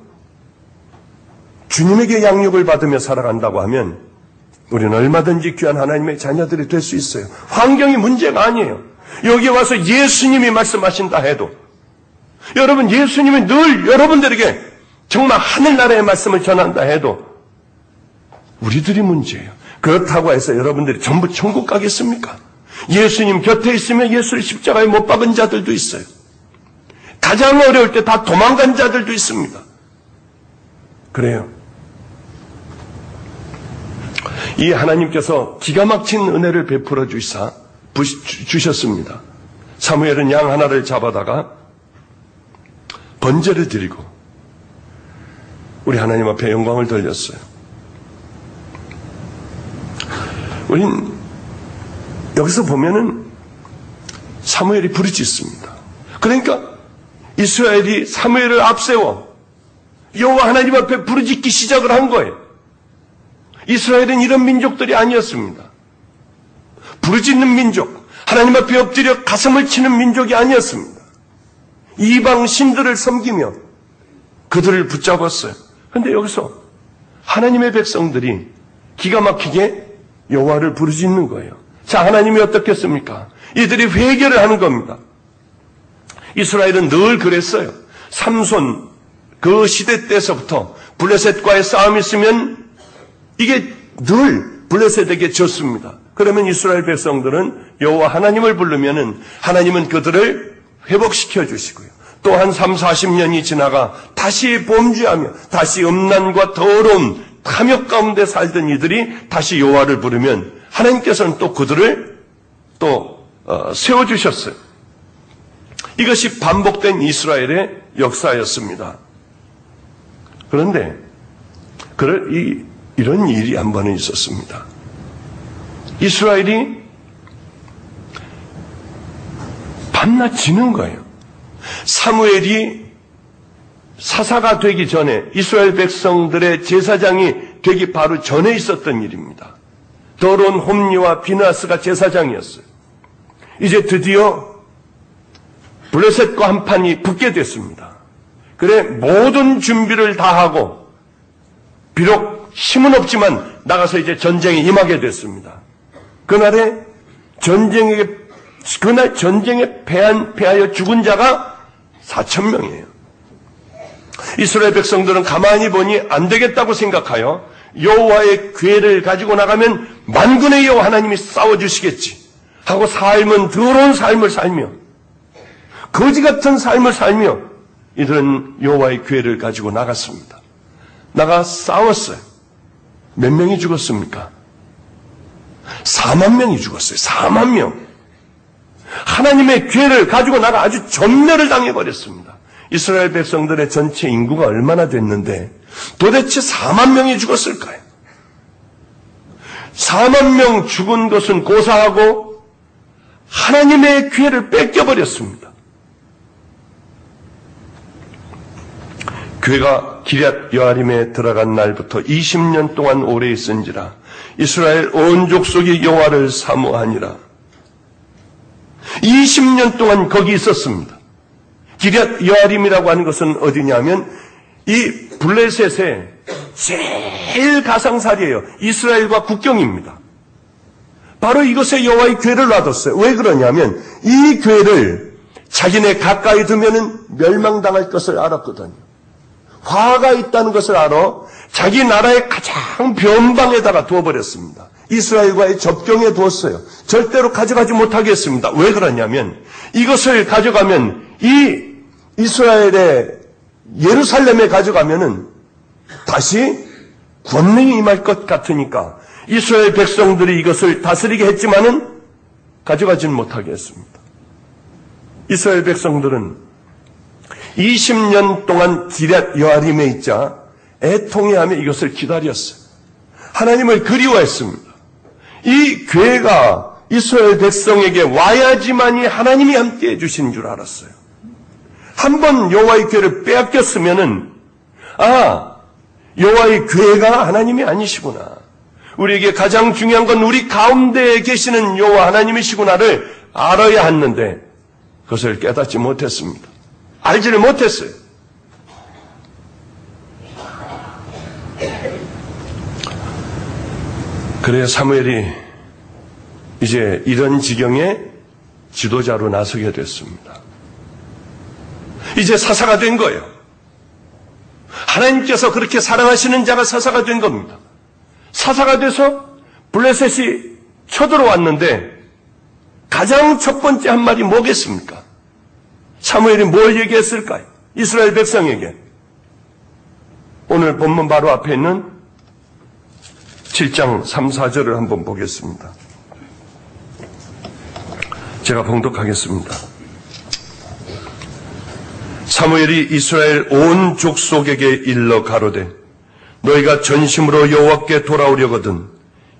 주님에게 양육을 받으며 살아간다고 하면 우리는 얼마든지 귀한 하나님의 자녀들이 될 수 있어요. 환경이 문제가 아니에요. 여기 와서 예수님이 말씀하신다 해도 여러분 예수님이 늘 여러분들에게 정말 하늘나라의 말씀을 전한다 해도 우리들이 문제예요. 그렇다고 해서 여러분들이 전부 천국 가겠습니까? 예수님 곁에 있으면 예수를 십자가에 못 박은 자들도 있어요. 가장 어려울 때 다 도망간 자들도 있습니다. 그래요. 이 하나님께서 기가 막힌 은혜를 베풀어 주사 주셨습니다. 사무엘은 양 하나를 잡아다가 번제를 드리고 우리 하나님 앞에 영광을 돌렸어요. 우린 여기서 보면은 사무엘이 부르짖습니다. 그러니까 이스라엘이 사무엘을 앞세워 여호와 하나님 앞에 부르짖기 시작을 한 거예요. 이스라엘은 이런 민족들이 아니었습니다. 부르짖는 민족, 하나님 앞에 엎드려 가슴을 치는 민족이 아니었습니다. 이방 신들을 섬기며 그들을 붙잡았어요. 그런데 여기서 하나님의 백성들이 기가 막히게 여호와를 부르짖는 거예요. 자, 하나님이 어떻겠습니까? 이들이 회개를 하는 겁니다. 이스라엘은 늘 그랬어요. 삼손 그 시대 때서부터 블레셋과의 싸움이 있으면 이게 늘 블레셋에게 졌습니다. 그러면 이스라엘 백성들은 여호와 하나님을 부르면은 하나님은 그들을 회복시켜 주시고요. 또한 3, 40년이 지나가 다시 범죄하며 다시 음란과 더러운 탐욕 가운데 살던 이들이 다시 여호와를 부르면 하나님께서는 또 그들을 또 어, 세워 주셨어요. 이것이 반복된 이스라엘의 역사였습니다. 그런데 그럴 이 이런 일이 한 번은 있었습니다. 이스라엘이 밤낮 지는 거예요. 사무엘이 사사가 되기 전에 이스라엘 백성들의 제사장이 되기 바로 전에 있었던 일입니다. 더러운 홈리와 비나스가 제사장이었어요. 이제 드디어 블레셋과 한 판이 붙게 됐습니다. 그래 모든 준비를 다 하고 비록 힘은 없지만 나가서 이제 전쟁에 임하게 됐습니다. 그날에 전쟁에 그날 전쟁에 패한 패하여 죽은 자가 4천 명이에요. 이스라엘 백성들은 가만히 보니 안 되겠다고 생각하여 여호와의 괴를 가지고 나가면 만군의 여호와 하나님이 싸워 주시겠지 하고 삶은 더러운 삶을 살며 거지 같은 삶을 살며 이들은 여호와의 교회를 가지고 나갔습니다. 나가 싸웠어요. 몇 명이 죽었습니까? 4만 명이 죽었어요. 4만 명. 하나님의 교회를 가지고 나가 아주 전멸을 당해버렸습니다. 이스라엘 백성들의 전체 인구가 얼마나 됐는데 도대체 4만 명이 죽었을까요? 4만 명 죽은 것은 고사하고 하나님의 기회를 뺏겨버렸습니다. 교회가 기럇 여아림에 들어간 날부터 20년 동안 오래 있은지라 이스라엘 온 족속이 여호와를 사모하니라. 20년 동안 거기 있었습니다. 기럇 여아림이라고 하는 것은 어디냐면 이 블레셋의 제일 가상살이에요. 이스라엘과 국경입니다. 바로 이것에 여호와의 교회를 놔뒀어요. 왜 그러냐면 이 교회를 자기네 가까이 두면은 멸망당할 것을 알았거든요. 화가 있다는 것을 알아 자기 나라의 가장 변방에다가 두어버렸습니다. 이스라엘과의 접경에 두었어요. 절대로 가져가지 못하겠습니다. 왜 그러냐면 이것을 가져가면 이 이스라엘의 예루살렘에 가져가면은 다시 권능이 임할 것 같으니까 이스라엘 백성들이 이것을 다스리게 했지만은 가져가지는 못하게 했습니다. 이스라엘 백성들은 20년 동안 기럇 여아림에 있자 애통해하며 이것을 기다렸어요. 하나님을 그리워했습니다. 이 괴가 이스라엘 백성에게 와야지만이 하나님이 함께 해주신 줄 알았어요. 한 번 여호와의 괴를 빼앗겼으면은 아 여호와의 괴가 하나님이 아니시구나. 우리에게 가장 중요한 건 우리 가운데에 계시는 여호와 하나님이시구나를 알아야 했는데 그것을 깨닫지 못했습니다. 알지를 못했어요. 그래 사무엘이 이제 이런 지경에 지도자로 나서게 됐습니다. 이제 사사가 된 거예요. 하나님께서 그렇게 사랑하시는 자가 사사가 된 겁니다. 사사가 돼서 블레셋이 쳐들어왔는데 가장 첫 번째 한 말이 뭐겠습니까? 사무엘이 뭘 얘기했을까요? 이스라엘 백성에게. 오늘 본문 바로 앞에 있는 7장 3, 4절을 한번 보겠습니다. 제가 봉독하겠습니다. 사무엘이 이스라엘 온 족속에게 일러 가로되 너희가 전심으로 여호와께 돌아오려거든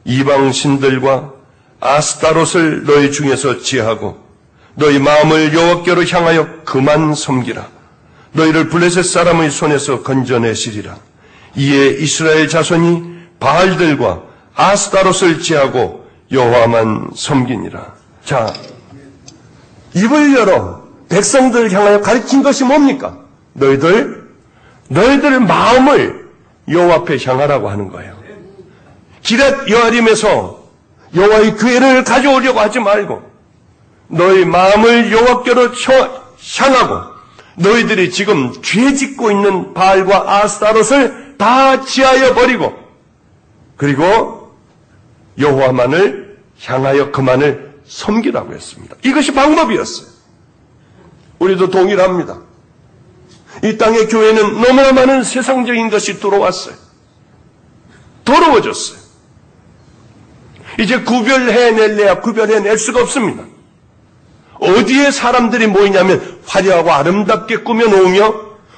이방 신들과 아스타롯을 너희 중에서 지하고 너희 마음을 여호와께로 향하여 그만 섬기라. 너희를 블레셋 사람의 손에서 건져내시리라. 이에 이스라엘 자손이 바알들과 아스타롯을 지하고 여호와만 섬기니라. 자, 입을 열어 백성들을 향하여 가르친 것이 뭡니까? 너희들 너희들 마음을 여호와 앞에 향하라고 하는 거예요. 기렛 여아림에서 여호와의 교회를 가져오려고 하지 말고 너희 마음을 여호와께로 향하고 너희들이 지금 죄 짓고 있는 바알과 아스타롯을 다 지하여 버리고 그리고 여호와만을 향하여 그만을 섬기라고 했습니다. 이것이 방법이었어요. 우리도 동일합니다. 이 땅의 교회는 너무나 많은 세상적인 것이 들어왔어요. 더러워졌어요. 이제 구별해낼래야 구별해낼 수가 없습니다. 어디에 사람들이 모이냐면 화려하고 아름답게 꾸며놓으며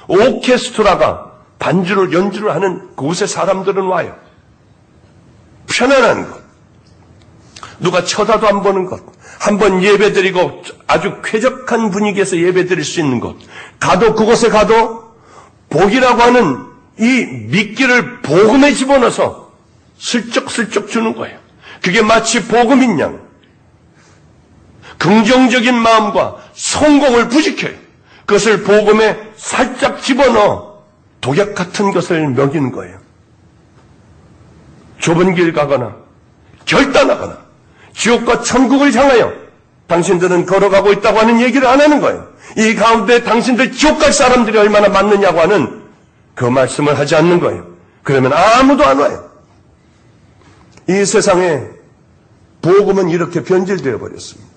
오케스트라가 반주를 연주를 하는 그곳에 사람들은 와요. 편안한 것. 누가 쳐다도 안 보는 것. 한번 예배드리고 아주 쾌적한 분위기에서 예배드릴 수 있는 것. 가도 그곳에 가도 복이라고 하는 이 미끼를 복음에 집어넣어서 슬쩍슬쩍 주는 거예요. 그게 마치 복음인 양. 긍정적인 마음과 성공을 부지켜요. 그것을 복음에 살짝 집어넣어 독약 같은 것을 먹이는 거예요. 좁은 길 가거나 결단하거나 지옥과 천국을 향하여 당신들은 걸어가고 있다고 하는 얘기를 안 하는 거예요. 이 가운데 당신들 지옥 갈 사람들이 얼마나 많느냐고 하는 그 말씀을 하지 않는 거예요. 그러면 아무도 안 와요. 이 세상에 복음은 이렇게 변질되어 버렸습니다.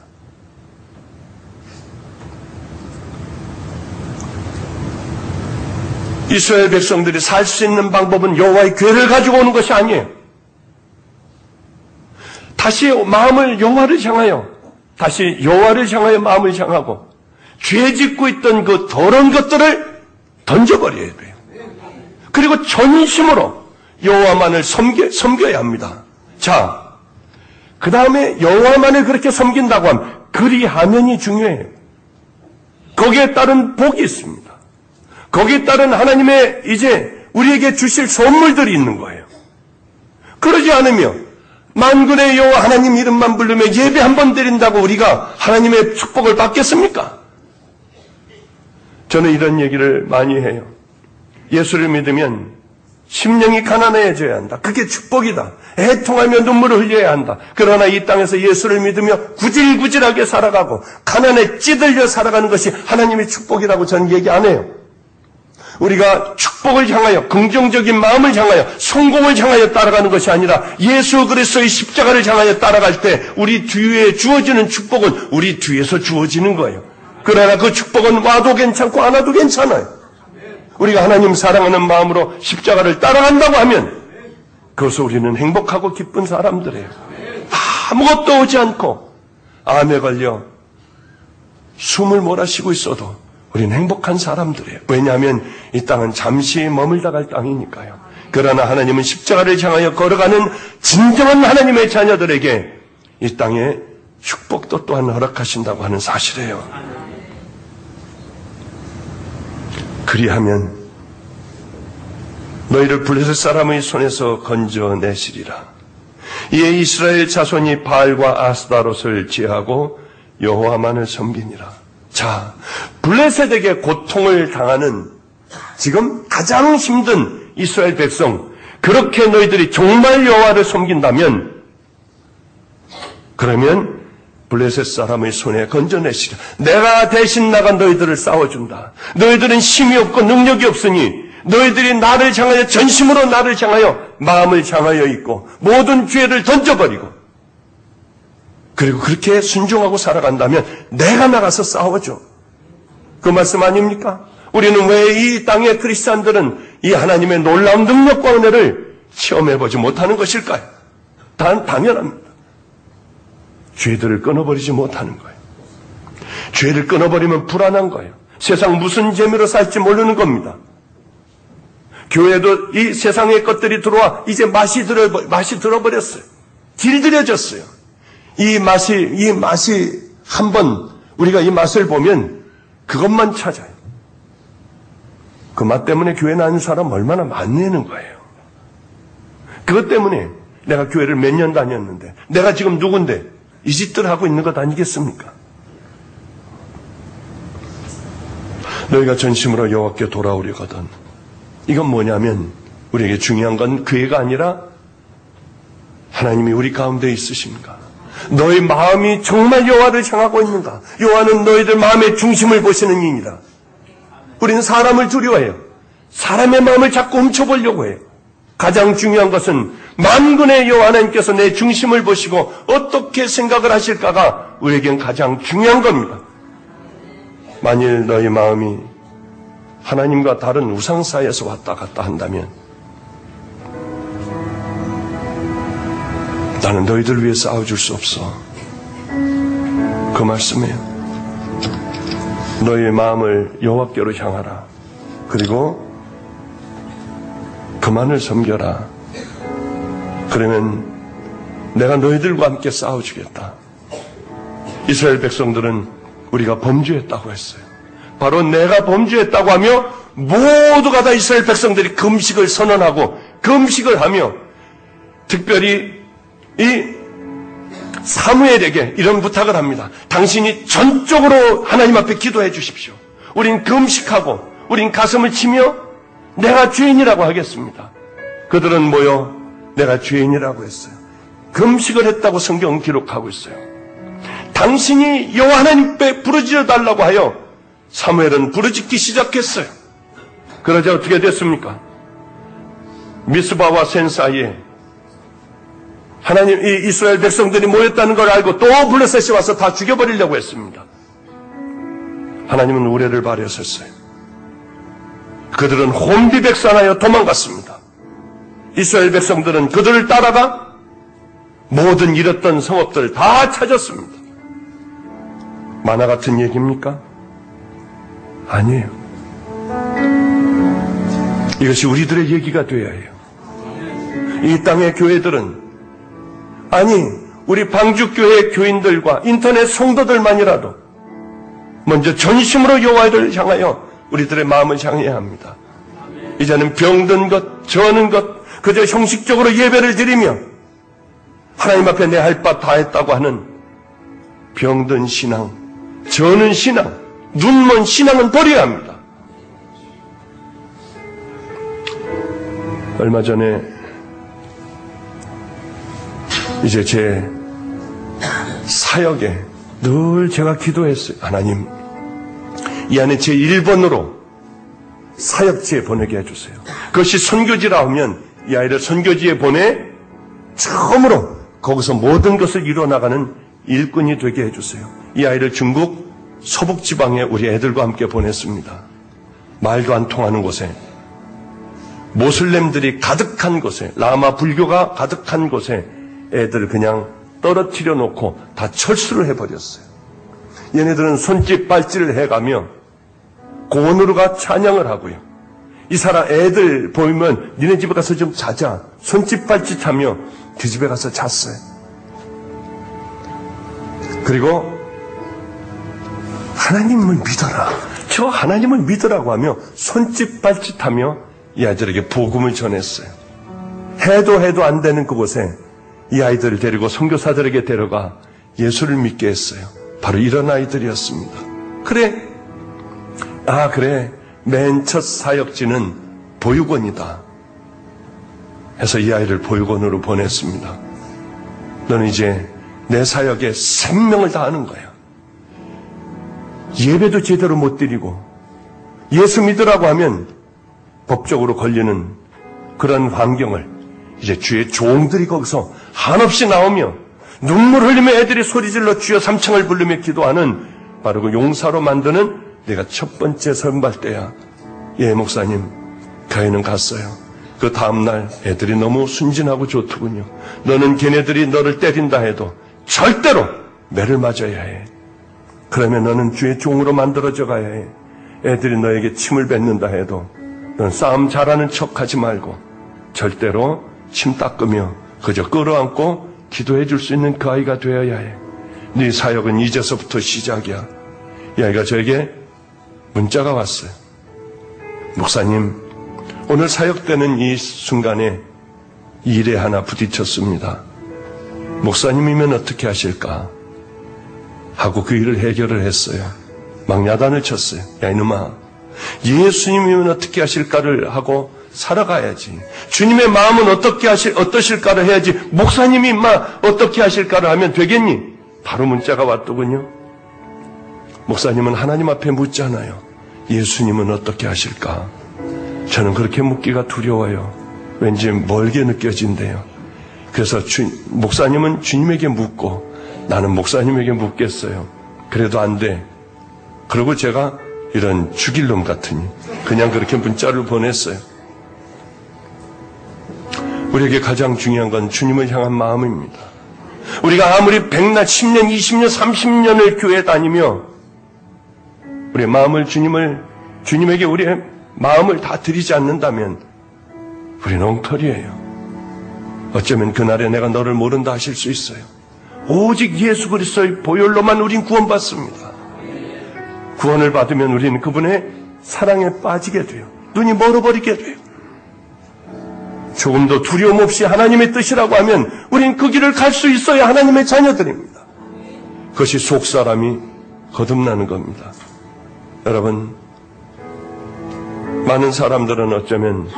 이스라엘 백성들이 살 수 있는 방법은 여호와의 괴를 가지고 오는 것이 아니에요. 다시 마음을 여호와를 향하여 다시 여호와를 향하여 마음을 향하고 죄 짓고 있던 그 더러운 것들을 던져버려야 돼요. 그리고 전심으로 여호와만을 섬겨, 섬겨야 합니다. 자, 그 다음에 여호와만을 그렇게 섬긴다고 하면 그리하면이 중요해요. 거기에 따른 복이 있습니다. 거기에 따른 하나님의 이제 우리에게 주실 선물들이 있는 거예요. 그러지 않으면 만군의 여호와 하나님 이름만 부르며 예배 한 번 드린다고 우리가 하나님의 축복을 받겠습니까? 저는 이런 얘기를 많이 해요. 예수를 믿으면 심령이 가난해져야 한다. 그게 축복이다. 애통하며 눈물을 흘려야 한다. 그러나 이 땅에서 예수를 믿으며 구질구질하게 살아가고 가난에 찌들려 살아가는 것이 하나님의 축복이라고 저는 얘기 안 해요. 우리가 축복을 향하여 긍정적인 마음을 향하여 성공을 향하여 따라가는 것이 아니라 예수 그리스도의 십자가를 향하여 따라갈 때 우리 뒤에 주어지는 축복은 우리 뒤에서 주어지는 거예요. 그러나 그 축복은 와도 괜찮고 안 와도 괜찮아요. 우리가 하나님 사랑하는 마음으로 십자가를 따라간다고 하면 그것을 우리는 행복하고 기쁜 사람들이에요. 아무것도 오지 않고 암에 걸려 숨을 몰아쉬고 있어도 우리는 행복한 사람들이에요. 왜냐하면 이 땅은 잠시 머물다 갈 땅이니까요. 그러나 하나님은 십자가를 향하여 걸어가는 진정한 하나님의 자녀들에게 이 땅에 축복도 또한 허락하신다고 하는 사실이에요. 그리하면 너희를 블레셋 사람의 손에서 건져내시리라. 이에 이스라엘 자손이 바알과 아스다롯을 제하고 여호와만을 섬기니라. 자, 블레셋에게 고통을 당하는 지금 가장 힘든 이스라엘 백성, 그렇게 너희들이 정말 여호와를 섬긴다면, 그러면 블레셋 사람의 손에 건져내시라. 내가 대신 나가 너희들을 싸워준다. 너희들은 힘이 없고 능력이 없으니 너희들이 나를 향하여 전심으로 나를 향하여 마음을 향하여 있고 모든 죄를 던져버리고 그리고 그렇게 순종하고 살아간다면 내가 나가서 싸워줘. 그 말씀 아닙니까? 우리는 왜 이 땅의 크리스찬들은 이 하나님의 놀라운 능력과 은혜를 체험해보지 못하는 것일까요? 단, 당연합니다. 죄들을 끊어버리지 못하는 거예요. 죄를 끊어버리면 불안한 거예요. 세상 무슨 재미로 살지 모르는 겁니다. 교회도 이 세상의 것들이 들어와 이제 맛이 들어 맛이 들어버렸어요. 길들여졌어요. 이 맛이 이 맛이 한번 우리가 이 맛을 보면 그것만 찾아요. 그 맛 때문에 교회 나는 사람 얼마나 많냐는 거예요. 그것 때문에 내가 교회를 몇 년 다녔는데 내가 지금 누군데 이 짓들 하고 있는 것 아니겠습니까? 너희가 전심으로 여호와께 돌아오려거든. 이건 뭐냐면 우리에게 중요한 건 그애가 아니라 하나님이 우리 가운데 있으신가? 너희 마음이 정말 여호와를 향하고 있는가? 여호와는 너희들 마음의 중심을 보시는 이니라. 우리는 사람을 두려워해요. 사람의 마음을 자꾸 훔쳐보려고 해요. 가장 중요한 것은 만군의 여호와 하나님께서 내 중심을 보시고 어떻게 생각을 하실까가 우리에겐 가장 중요한 겁니다. 만일 너희 마음이 하나님과 다른 우상사에서 왔다 갔다 한다면 나는 너희들 위해 싸워줄 수 없어. 그 말씀이에요. 너희의 마음을 여호와께로 향하라. 그리고 그만을 섬겨라. 그러면 내가 너희들과 함께 싸워주겠다. 이스라엘 백성들은 우리가 범죄했다고 했어요. 바로 내가 범죄했다고 하며 모두가 다 이스라엘 백성들이 금식을 선언하고 금식을 하며 특별히 이 사무엘에게 이런 부탁을 합니다. 당신이 전적으로 하나님 앞에 기도해 주십시오. 우린 금식하고 우린 가슴을 치며 내가 죄인이라고 하겠습니다. 그들은 모여 내가 죄인이라고 했어요. 금식을 했다고 성경은 기록하고 있어요. 당신이 여호와 하나님 앞에 부르짖어 달라고 하여 사무엘은 부르짖기 시작했어요. 그러자 어떻게 됐습니까? 미스바와 센 사이에 하나님 이 이스라엘 백성들이 모였다는 걸 알고 또 블레셋이 와서 다 죽여버리려고 했습니다. 하나님은 우레를 발휘하셨어요. 그들은 혼비백산하여 도망갔습니다. 이스라엘 백성들은 그들을 따라가 모든 잃었던 성읍들 다 찾았습니다. 만화 같은 얘기입니까? 아니에요. 이것이 우리들의 얘기가 되어야 해요. 이 땅의 교회들은 아니 우리 방주교회 교인들과 인터넷 성도들만이라도 먼저 전심으로 여호와를 향하여 우리들의 마음을 향해야 합니다. 이제는 병든 것, 저는 것, 그저 형식적으로 예배를 드리며 하나님 앞에 내 할 바 다 했다고 하는 병든 신앙, 저는 신앙, 눈먼 신앙은 버려야 합니다. 얼마 전에 이제 제 사역에 늘 제가 기도했어요. 하나님, 이 안에 제 1번으로 사역지에 보내게 해주세요. 그것이 선교지라 하면 이 아이를 선교지에 보내 처음으로 거기서 모든 것을 이뤄나가는 일꾼이 되게 해주세요. 이 아이를 중국 서북 지방에 우리 애들과 함께 보냈습니다. 말도 안 통하는 곳에 모슬렘들이 가득한 곳에 라마 불교가 가득한 곳에 애들 그냥 떨어뜨려 놓고 다 철수를 해버렸어요. 얘네들은 손짓 발짓을 해가며 고원으로가 찬양을 하고요. 이 사람 애들 보이면 니네 집에 가서 좀 자자. 손짓 발짓 하며 그 집에 가서 잤어요. 그리고 하나님을 믿어라. 저 하나님을 믿으라고 하며 손짓 발짓 하며 이 아이들에게 복음을 전했어요. 해도 해도 안 되는 그곳에 이 아이들을 데리고 선교사들에게 데려가 예수를 믿게 했어요. 바로 이런 아이들이었습니다. 그래. 아, 그래. 맨 첫 사역지는 보육원이다. 해서 이 아이를 보육원으로 보냈습니다. 너는 이제 내 사역에 생명을 다하는 거야. 예배도 제대로 못 드리고 예수 믿으라고 하면 법적으로 걸리는 그런 환경을 이제 주의 종들이 거기서 한없이 나오며 눈물 흘리며 애들이 소리질러 주여 삼창을 부르며 기도하는 바로 그 용사로 만드는 내가 첫 번째 선발대야. 예, 목사님. 가인은 갔어요. 그 다음날 애들이 너무 순진하고 좋더군요. 너는 걔네들이 너를 때린다 해도 절대로 매를 맞아야 해. 그러면 너는 주의 종으로 만들어져 가야 해. 애들이 너에게 침을 뱉는다 해도 넌 싸움 잘하는 척 하지 말고 절대로 침 닦으며 그저 끌어안고 기도해 줄 수 있는 그 아이가 되어야 해. 네 사역은 이제서부터 시작이야. 이 아이가 저에게 문자가 왔어요. 목사님, 오늘 사역되는 이 순간에 일에 하나 부딪혔습니다. 목사님이면 어떻게 하실까? 하고 그 일을 해결을 했어요. 막 야단을 쳤어요. 야, 이놈아. 예수님이면 어떻게 하실까를 하고 살아가야지. 주님의 마음은 어떻게 하실, 어떠실까를 해야지. 목사님이 막 어떻게 하실까를 하면 되겠니? 바로 문자가 왔더군요. 목사님은 하나님 앞에 묻잖아요. 예수님은 어떻게 하실까? 저는 그렇게 묻기가 두려워요. 왠지 멀게 느껴진대요. 그래서 주, 목사님은 주님에게 묻고 나는 목사님에게 묻겠어요. 그래도 안 돼. 그리고 제가 이런 죽일 놈 같으니 그냥 그렇게 문자를 보냈어요. 우리에게 가장 중요한 건 주님을 향한 마음입니다. 우리가 아무리 100날, 10년, 20년, 30년을 교회 다니며 우리의 마음을 주님을 주님에게 우리의 마음을 다 드리지 않는다면 우리는 엉터리예요. 어쩌면 그날에 내가 너를 모른다 하실 수 있어요. 오직 예수 그리스도의 보혈로만 우린 구원받습니다. 구원을 받으면 우리는 그분의 사랑에 빠지게 돼요. 눈이 멀어버리게 돼요. 조금도 두려움 없이 하나님의 뜻이라고 하면 우린 그 길을 갈 수 있어야 하나님의 자녀들입니다. 그것이 속 사람이 거듭나는 겁니다. 여러분, 많은 사람들은 어쩌면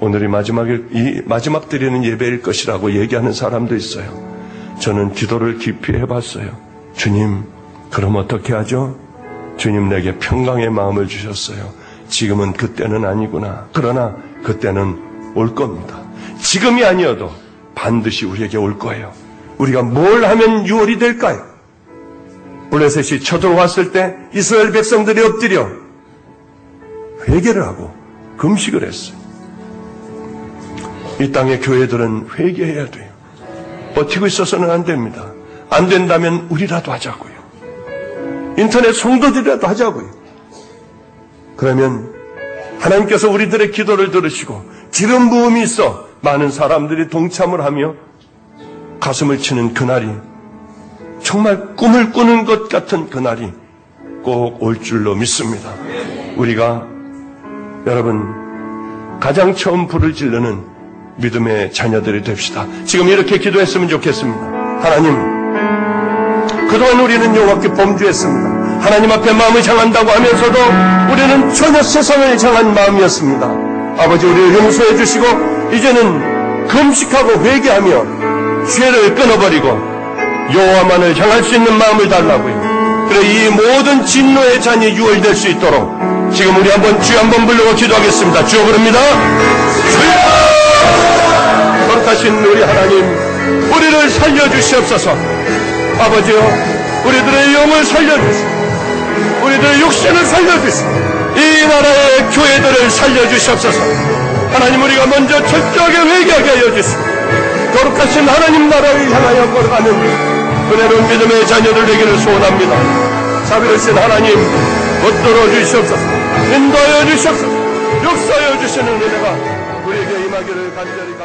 오늘이 마지막일, 이 마지막 드리는 예배일 것이라고 얘기하는 사람도 있어요. 저는 기도를 깊이 해봤어요. 주님, 그럼 어떻게 하죠? 주님 내게 평강의 마음을 주셨어요. 지금은 그때는 아니구나. 그러나 그때는 올 겁니다. 지금이 아니어도 반드시 우리에게 올 거예요. 우리가 뭘 하면 6월이 될까요? 블레셋이 쳐들어왔을 때 이스라엘 백성들이 엎드려 회개를 하고 금식을 했어요. 이 땅의 교회들은 회개해야 돼요. 버티고 있어서는 안 됩니다. 안 된다면 우리라도 하자고요. 인터넷 성도들이라도 하자고요. 그러면 하나님께서 우리들의 기도를 들으시고 기름 부음이 있어 많은 사람들이 동참을 하며 가슴을 치는 그날이 정말 꿈을 꾸는 것 같은 그날이 꼭 올 줄로 믿습니다. 우리가 여러분 가장 처음 불을 지르는 믿음의 자녀들이 됩시다. 지금 이렇게 기도했으면 좋겠습니다. 하나님, 그동안 우리는 여호와께 범죄했습니다. 하나님 앞에 마음을 향한다고 하면서도 우리는 전혀 세상을 향한 마음이었습니다. 아버지 우리를 용서해 주시고 이제는 금식하고 회개하며 죄를 끊어버리고 여호와만을 향할 수 있는 마음을 달라고요. 그래 이 모든 진노의 잔이 유월될 수 있도록 지금 우리 한번 주여 한번 불러고 기도하겠습니다. 주여 부릅니다. 주여! 거룩하신 우리 하나님, 우리를 살려주시옵소서. 아버지여, 우리들의 영을 살려주시고, 우리들의 육신을 살려주시고, 이 나라의 교회들을 살려주시옵소서. 하나님 우리가 먼저 철저하게 회개하게 하여 주시고, 거룩하신 하나님 나라를 향하여 걸어가는 은혜로운 믿음의 자녀들 되기를 소원합니다. 자비로우신 하나님, 붙들어 주시옵소서. 인도하여 주시옵소서. 역사하여 주시는 은혜가 우리에게 임하기를 간절히.